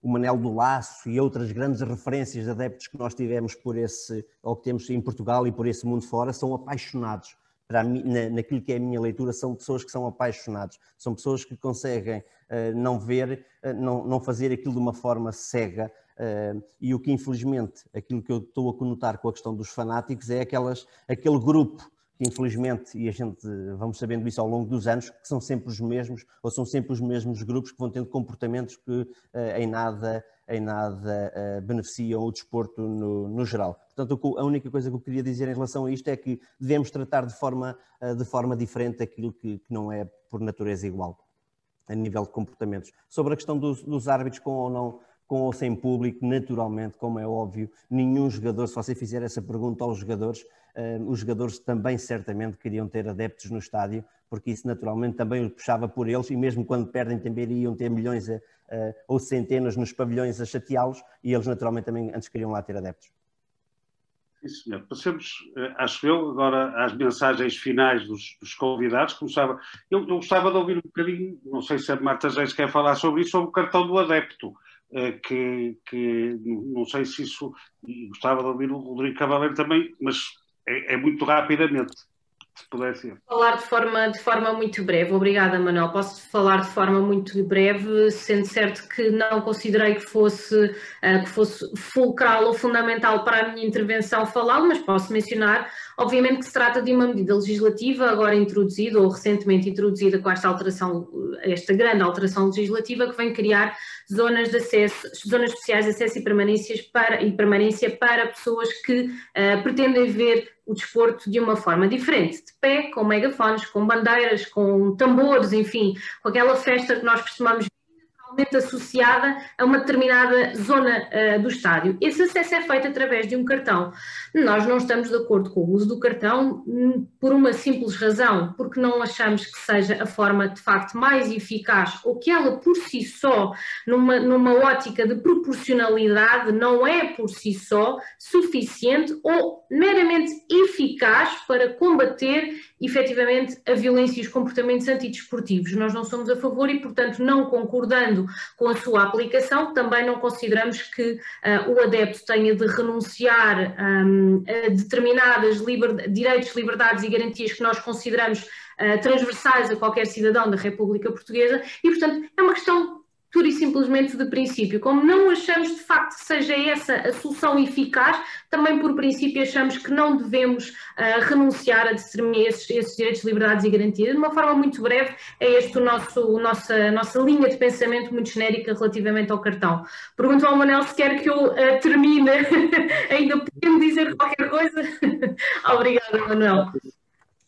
o Manel do Laço e outras grandes referências de adeptos que nós tivemos por esse, ou que temos em Portugal e por esse mundo fora, são apaixonados para na, naquilo que é a minha leitura, são pessoas que são apaixonados, são pessoas que conseguem uh, não ver, uh, não, não fazer aquilo de uma forma cega. Uh, e o que infelizmente, aquilo que eu estou a conotar com a questão dos fanáticos é aquelas, aquele grupo que infelizmente, e a gente vamos sabendo isso ao longo dos anos, que são sempre os mesmos, ou são sempre os mesmos grupos que vão tendo comportamentos que em nada em nada uh, beneficiam o desporto no, no, geral. Portanto, a única coisa que eu queria dizer em relação a isto é que devemos tratar de forma, uh, de forma diferente aquilo que, que, não é por natureza igual, a nível de comportamentos. Sobre a questão dos, dos árbitros com ou não com ou sem público, naturalmente, como é óbvio, nenhum jogador, se você fizer essa pergunta aos jogadores, uh, os jogadores também certamente queriam ter adeptos no estádio, porque isso naturalmente também puxava por eles, e mesmo quando perdem também iriam ter milhões a, uh, ou centenas nos pavilhões a chateá-los e eles naturalmente também antes queriam lá ter adeptos. Sim, senhor. Passemos, eh, acho eu, agora às mensagens finais dos, dos convidados. Começava, eu, eu, gostava de ouvir um bocadinho, não sei se a Marta Reis quer falar sobre isso, sobre o cartão do adepto, que, que não sei se isso, gostava de ouvir o Rodrigo Cavaleiro também, mas é, é muito rapidamente se puder ser. Falar de forma, de forma muito breve. Obrigada, Manuel. Posso falar de forma muito breve, sendo certo que não considerei que fosse, uh, que fosse fulcral ou fundamental para a minha intervenção falá-lo, mas posso mencionar, obviamente, que se trata de uma medida legislativa agora introduzida ou recentemente introduzida com esta alteração, esta grande alteração legislativa que vem criar zonas de acesso, zonas especiais de acesso e, permanências para, e permanência para pessoas que uh, pretendem ver o desporto de uma forma diferente, de pé, com megafones, com bandeiras, com tambores, enfim, com aquela festa que nós costumamos normalmente associada a uma determinada zona uh, do estádio. Esse acesso é feito através de um cartão. Nós não estamos de acordo com o uso do cartão hum, por uma simples razão, porque não achamos que seja a forma de facto mais eficaz ou que ela por si só, numa, numa ótica de proporcionalidade, não é por si só suficiente ou meramente eficaz para combater efetivamente a violência e os comportamentos antidesportivos. Nós não somos a favor e, portanto, não concordando com a sua aplicação, também não consideramos que uh, o adepto tenha de renunciar um, a determinadas liber... direitos, liberdades e garantias que nós consideramos uh, transversais a qualquer cidadão da República Portuguesa e, portanto, é uma questão pura e simplesmente de princípio. Como não achamos de facto que seja essa a solução eficaz, também por princípio achamos que não devemos uh, renunciar a determinar esses, esses, direitos, liberdades e garantias. De uma forma muito breve, é esta nosso, nossa, nossa linha de pensamento muito genérica relativamente ao cartão. Pergunto ao Manel se quer que eu uh, termine, ainda podendo dizer qualquer coisa? Obrigada, Manuel.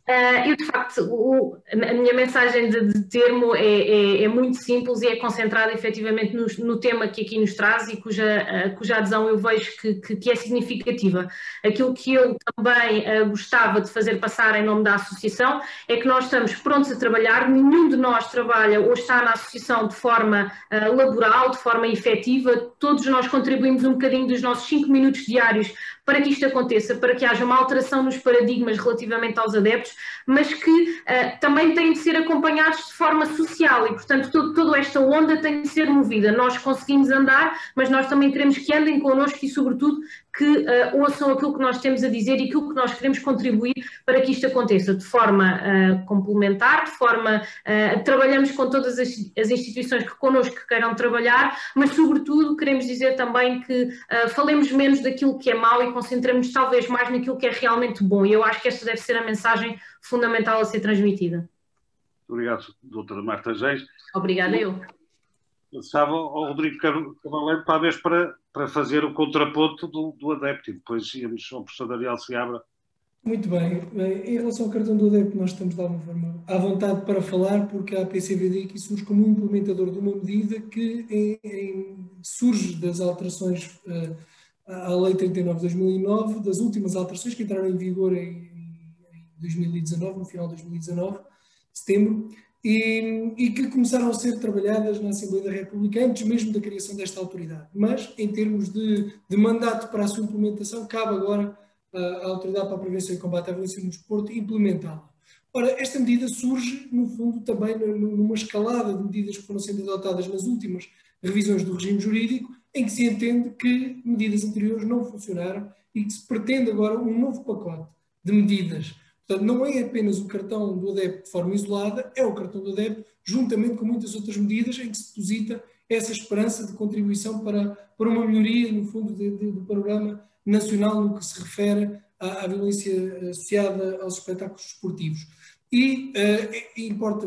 Uh, eu, de facto, o, a minha mensagem de, de termo é, é, é, muito simples e é concentrada efetivamente no, no, tema que aqui nos traz e cuja, uh, cuja adesão eu vejo que, que, que, é significativa. Aquilo que eu também uh, gostava de fazer passar em nome da associação é que nós estamos prontos a trabalhar, nenhum de nós trabalha ou está na associação de forma laboral, de forma efetiva, todos nós contribuímos um bocadinho dos nossos cinco minutos diários para que isto aconteça, para que haja uma alteração nos paradigmas relativamente aos adeptos, mas que uh, também têm de ser acompanhados de forma social e, portanto, todo, toda esta onda tem de ser movida. Nós conseguimos andar, mas nós também queremos que andem connosco e, sobretudo, que uh, ouçam aquilo que nós temos a dizer e aquilo que nós queremos contribuir para que isto aconteça de forma uh, complementar, de forma. Uh, trabalhamos com todas as, as, instituições que connosco queiram trabalhar, mas, sobretudo, queremos dizer também que falemos menos daquilo que é mau e concentremos talvez mais naquilo que é realmente bom. E eu acho que esta deve ser a mensagem fundamental a ser transmitida. Obrigado, doutora Marta Geis. Obrigada, eu. Estava o Rodrigo Cavaleiro, talvez para, para fazer o contraponto do, do adepto, e depois íamos ao professor Daniel Seabra. Muito bem. Em relação ao cartão do adepto, nós estamos de alguma forma à vontade para falar, porque a PCVD aqui surge como implementador de uma medida que em, em, surge das alterações uh, à Lei 39 de 2009, das últimas alterações que entraram em vigor em, em 2019, no final de 2019, setembro, e, e, que começaram a ser trabalhadas na Assembleia da República antes mesmo da criação desta autoridade. Mas, em termos de, de mandato para a sua implementação, cabe agora à Autoridade para a Prevenção e Combate à Violência no Desporto implementá-la. Ora, esta medida surge, no fundo, também numa escalada de medidas que foram sendo adotadas nas últimas revisões do regime jurídico, em que se entende que medidas anteriores não funcionaram e que se pretende agora um novo pacote de medidas Portanto, não é apenas o cartão do adepto de forma isolada, é o cartão do adepto, juntamente com muitas outras medidas em que se deposita essa esperança de contribuição para, para uma melhoria, no fundo, de, de, do panorama nacional no que se refere à, à, violência associada aos espetáculos esportivos. E uh, importa,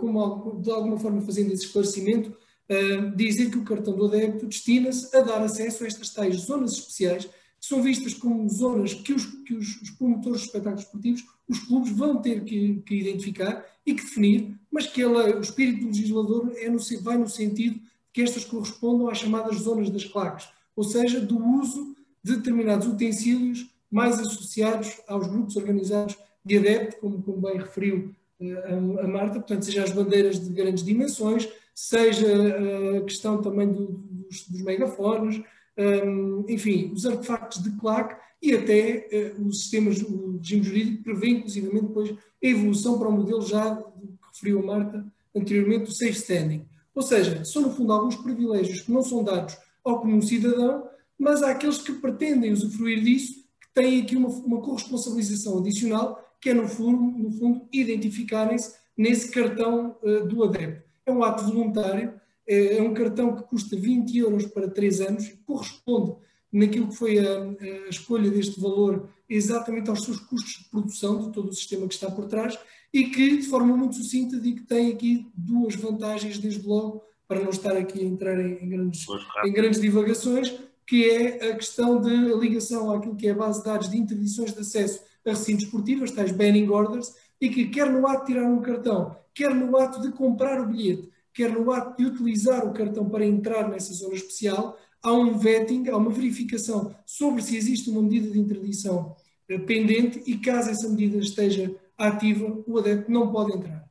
como, de alguma forma fazendo esse esclarecimento, uh, dizer que o cartão do adepto destina-se a dar acesso a estas tais zonas especiais são vistas como zonas que os, que os, promotores de espetáculos esportivos, os clubes, vão ter que, que identificar e que definir, mas que ela, o espírito do legislador é no, vai no sentido que estas correspondam às chamadas zonas das claques, ou seja, do uso de determinados utensílios mais associados aos grupos organizados de adepto, como, como bem referiu uh, a, Marta, portanto, seja as bandeiras de grandes dimensões, seja uh, a questão também do, dos, dos megafones, um, enfim, os artefactos de claque e até uh, os sistemas, o regime jurídico prevê inclusivamente depois a evolução para o modelo já que referiu a Marta anteriormente, o safe standing. Ou seja, são no fundo alguns privilégios que não são dados ao comum cidadão, mas há aqueles que pretendem usufruir disso, que têm aqui uma, uma corresponsabilização adicional, que é no fundo, no fundo identificarem-se nesse cartão uh, do adepto. É um ato voluntário é, é um cartão que custa 20 euros para 3 anos, corresponde naquilo que foi a, a, escolha deste valor exatamente aos seus custos de produção de todo o sistema que está por trás e que, de forma muito sucinta, digo que tem aqui duas vantagens, desde logo, para não estar aqui a entrar em, grandes, em grandes divagações, que é a questão de ligação àquilo que é a base de dados de interdições de acesso a recintos esportivos, tais banning orders, e que quer no ato de tirar um cartão, quer no ato de comprar o bilhete, quer no ato de utilizar o cartão para entrar nessa zona especial, há um vetting, há uma verificação sobre se existe uma medida de interdição eh, pendente e caso essa medida esteja ativa, o adepto não pode entrar.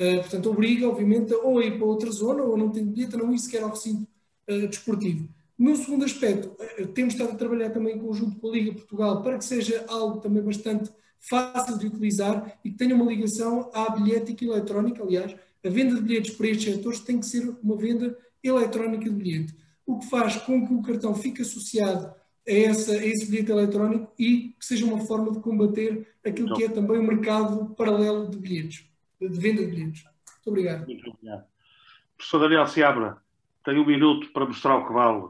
Uh, portanto, obriga, obviamente, ou a ir para outra zona, ou não tem bilhete, não ir sequer ao recinto uh, desportivo. No segundo aspecto, temos estado a trabalhar também em conjunto com a Liga Portugal para que seja algo também bastante fácil de utilizar e que tenha uma ligação à bilhética eletrónica. Aliás, a venda de bilhetes para estes setores tem que ser uma venda eletrónica de bilhete, o que faz com que o cartão fique associado a, essa, a esse bilhete eletrónico e que seja uma forma de combater aquilo que é também o mercado paralelo de bilhetes, de venda de bilhetes. Muito obrigado. Muito obrigado. Professor Daniel Seabra, tem um minuto para mostrar o que vale.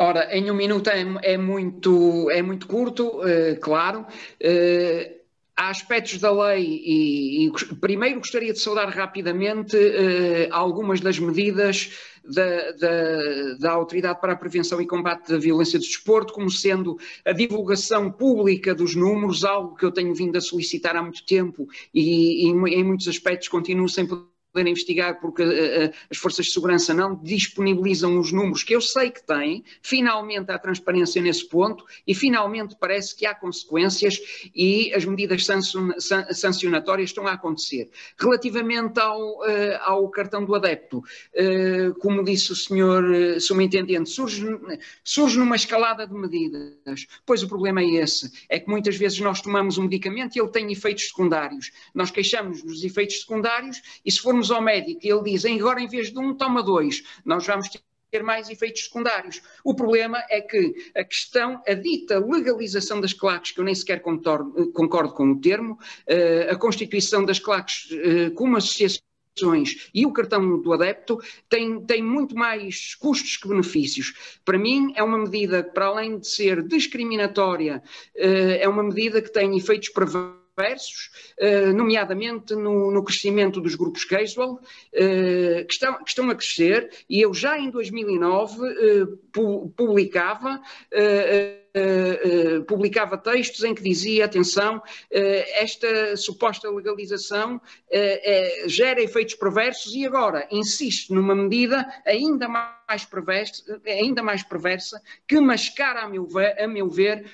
Ora, em um minuto é, é muito, é muito curto, uh, claro. Uh, há aspectos da lei e, e, primeiro gostaria de saudar rapidamente uh, algumas das medidas da, da, da, Autoridade para a Prevenção e Combate da Violência do Desporto, como sendo a divulgação pública dos números, algo que eu tenho vindo a solicitar há muito tempo e, e em muitos aspectos continuo sem poder poder investigar porque uh, as forças de segurança não disponibilizam os números que eu sei que têm, finalmente há transparência nesse ponto e finalmente parece que há consequências e as medidas sancionatórias estão a acontecer. Relativamente ao, uh, ao cartão do adepto, como disse o senhor subintendente, surge, surge numa escalada de medidas, pois o problema é esse, é que muitas vezes nós tomamos um medicamento e ele tem efeitos secundários. Nós queixamos dos efeitos secundários e se formos ao médico e ele diz, agora em vez de um, toma dois, nós vamos ter mais efeitos secundários. O problema é que a questão, a dita legalização das claques, que eu nem sequer concordo, concordo com o termo, eh, a constituição das claques eh, como associação e o cartão do adepto tem, tem muito mais custos que benefícios. Para mim, é uma medida que, para além de ser discriminatória, eh, é uma medida que tem efeitos perversos diversos, eh, nomeadamente no, no, crescimento dos grupos casual, eh, que estão, que estão a crescer, e eu já em 2009 eh, publicava publicava textos em que dizia, atenção, uh, esta suposta legalização gera efeitos perversos e agora insiste numa medida ainda mais perversa, ainda mais perversa que mascara, a meu ver, a meu ver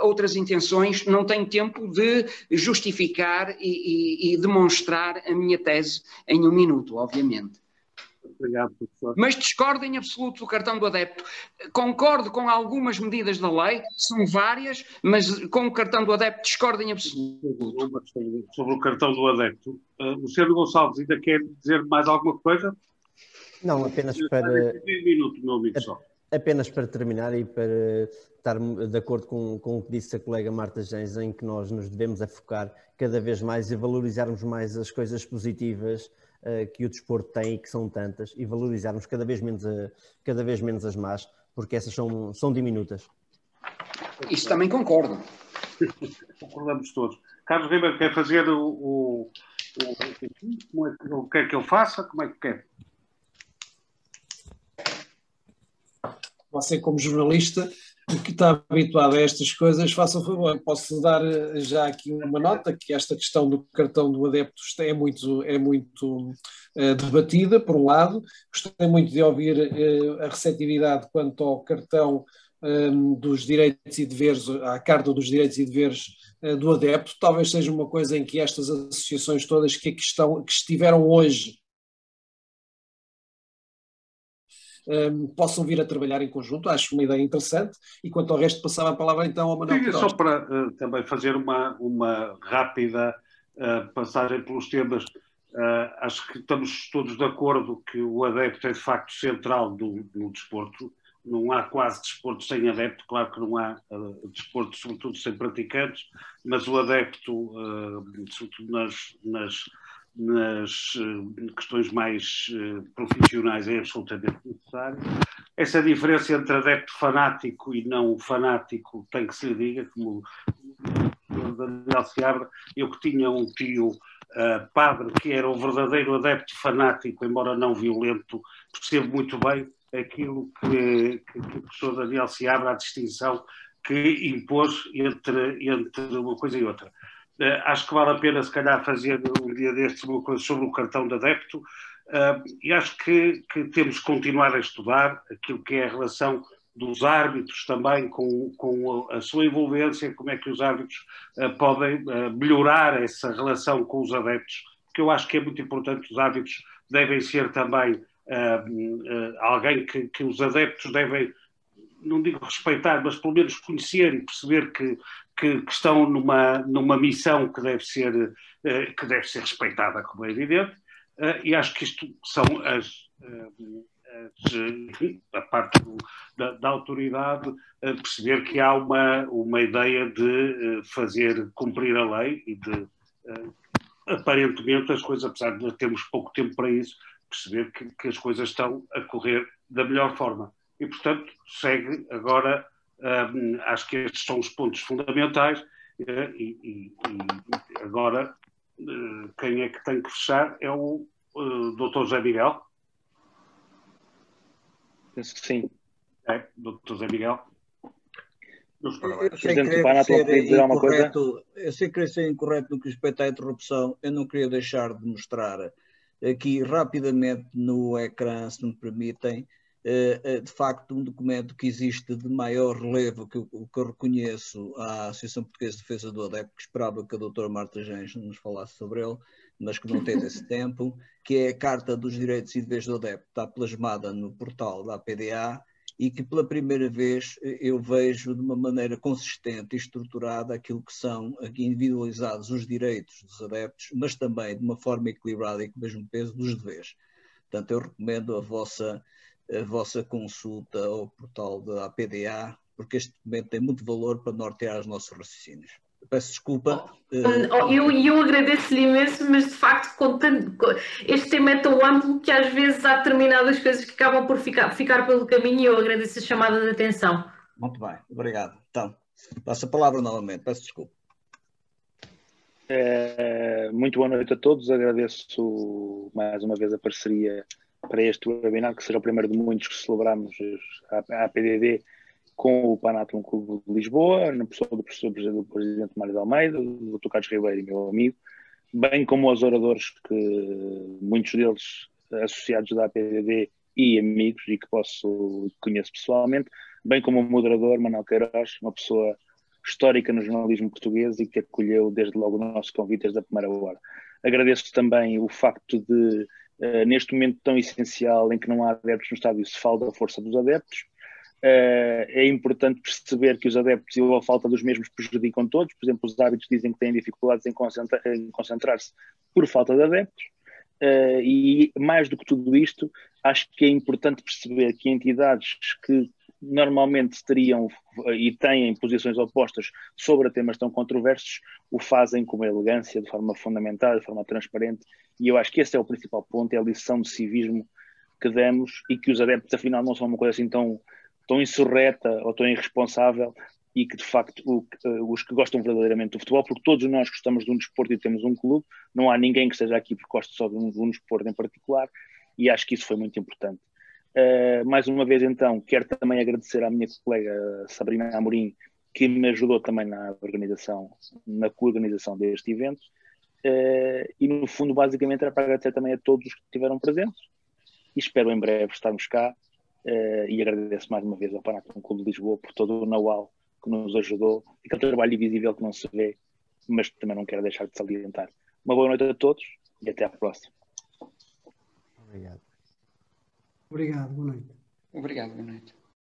outras intenções. Não tenho tempo de justificar e, e, e demonstrar a minha tese em um minuto, obviamente. Obrigado, professor. Mas discordo em absoluto do cartão do adepto. Concordo com algumas medidas da lei, são várias, mas com o cartão do adepto discordo em absoluto. Sobre o cartão do adepto, uh, o Sr. Gonçalves ainda quer dizer mais alguma coisa? Não, apenas para. Um minuto, meu amigo só. Apenas para terminar e para estar de acordo com, com o que disse a colega Marta Gens, em que nós nos devemos a focar cada vez mais e valorizarmos mais as coisas positivas uh, que o desporto tem e que são tantas e valorizarmos cada vez menos, a, cada vez menos as más, porque essas são, são diminutas. Isso também concordo. Concordamos todos. Carlos Ribeiro quer fazer o, o, o, é, o que é que ele faça? Como é que quer? Você, como jornalista, que está habituado a estas coisas, faça o favor. Posso dar eh, já aqui uma nota que esta questão do cartão do adepto é muito, é muito uh, debatida, por um lado. Gostei muito de ouvir uh, a receptividade quanto ao cartão ehm, dos direitos e deveres, à Carta dos Direitos e Deveres do adepto. Talvez seja uma coisa em que estas associações todas que, estão, que estiveram hoje um, possam vir a trabalhar em conjunto. Acho uma ideia interessante. E quanto ao resto, passava a palavra então ao Manuel. Sim, só para uh, também fazer uma, uma rápida uh, passagem pelos temas. Uh, acho que estamos todos de acordo que o adepto é de facto central do, do desporto. Não há quase desporto sem adepto, claro que não há uh, desporto, sobretudo sem praticantes, mas o adepto, sobretudo nas, nas nas eh, questões mais eh, profissionais é absolutamente necessário. Essa diferença entre adepto fanático e não fanático tem que se diga, como o Daniel Seabra, eu que tinha um tio uh, padre que era um verdadeiro adepto fanático, embora não violento, percebo muito bem aquilo que, que, que o professor Daniel Seabra, a distinção que impôs entre, entre uma coisa e outra. Uh, acho que vale a pena, se calhar, fazer um dia destes uma coisa sobre o cartão de adepto. Uh, e acho que, que, temos que continuar a estudar aquilo que é a relação dos árbitros também com, com a sua envolvência, como é que os árbitros uh, podem melhorar essa relação com os adeptos, porque eu acho que é muito importante, os árbitros devem ser também alguém que, que os adeptos devem não digo respeitar, mas pelo menos conhecer e perceber que, que, que, estão numa, numa missão que deve ser, uh, que deve ser respeitada, como é evidente, uh, e acho que isto são as, uh, as a parte do, da, da, autoridade perceber que há uma, uma ideia de fazer cumprir a lei e de aparentemente as coisas, apesar de termos pouco tempo para isso, perceber que, que as coisas estão a correr da melhor forma. E, portanto, segue agora um, acho que estes são os pontos fundamentais uh, e, e, e, agora uh, quem é que tem que fechar é o uh, Dr. José Miguel. Penso que sim. É, Dr. José Miguel. Eu sei, incorreto, eu sei que ser incorreto no que respeita à interrupção. Eu não queria deixar de mostrar aqui rapidamente no ecrã, se me permitem, eh, eh, de facto um documento que existe de maior relevo que eu, que eu reconheço à Associação Portuguesa de Defesa do Adepto, que esperava que a doutora Marta Gens nos falasse sobre ele, mas que não teve esse tempo, que é a Carta dos Direitos e Deveres do Adepto, está plasmada no portal da APDA e que pela primeira vez eh, eu vejo de uma maneira consistente e estruturada aquilo que são aqui individualizados os direitos dos adeptos, mas também de uma forma equilibrada e com o mesmo peso dos deveres. Portanto, eu recomendo a vossa a vossa consulta ao portal da APDA, porque este documento tem muito valor para nortear os nossos raciocínios. Peço desculpa. Oh, oh eu, eu agradeço-lhe imenso, mas de facto este tema é tão amplo que às vezes há determinadas coisas que acabam por ficar, ficar pelo caminho e eu agradeço a chamada de atenção. Muito bem, obrigado. Então, passo a palavra novamente, peço desculpa. É, muito boa noite a todos, agradeço mais uma vez a parceria para este webinar, que será o primeiro de muitos que celebramos a APDD com o Panatum Clube de Lisboa, na pessoa do professor do presidente Mário de Almeida, do Dr. Carlos Ribeiro meu amigo, bem como os oradores que muitos deles associados da APDD e amigos e que posso conheço pessoalmente, bem como o moderador Manuel Queiroz, uma pessoa histórica no jornalismo português e que acolheu desde logo o nosso convite desde a primeira hora. Agradeço também o facto de Uh, neste momento tão essencial em que não há adeptos no estádio, se falta a força dos adeptos. Uh, é importante perceber que os adeptos e a falta dos mesmos prejudicam todos. Por exemplo, os árbitros dizem que têm dificuldades em, concentra em concentrar-se por falta de adeptos. Uh, e mais do que tudo isto, acho que é importante perceber que entidades que normalmente teriam e têm posições opostas sobre temas tão controversos, o fazem com uma elegância, de forma fundamental, de forma transparente, e eu acho que esse é o principal ponto, é a lição de civismo que damos e que os adeptos, afinal, não são uma coisa assim tão, tão insurreta ou tão irresponsável e que, de facto, o, os que gostam verdadeiramente do futebol, porque todos nós gostamos de um desporto e temos um clube, não há ninguém que esteja aqui porque goste só de um, de um desporto em particular, e acho que isso foi muito importante. Uh, mais uma vez, então, quero também agradecer à minha colega Sabrina Amorim, que me ajudou também na organização, na coorganização deste evento. Uh, e, no fundo, basicamente, era para agradecer também a todos os que estiveram presentes. E espero em breve estarmos cá. Uh, e agradeço mais uma vez ao Panatum Clube de Lisboa por todo o know-how que nos ajudou, aquele trabalho invisível que não se vê, mas também não quero deixar de salientar. Uma boa noite a todos e até à próxima. Obrigado. Obrigado, boa noite. Obrigado, boa noite.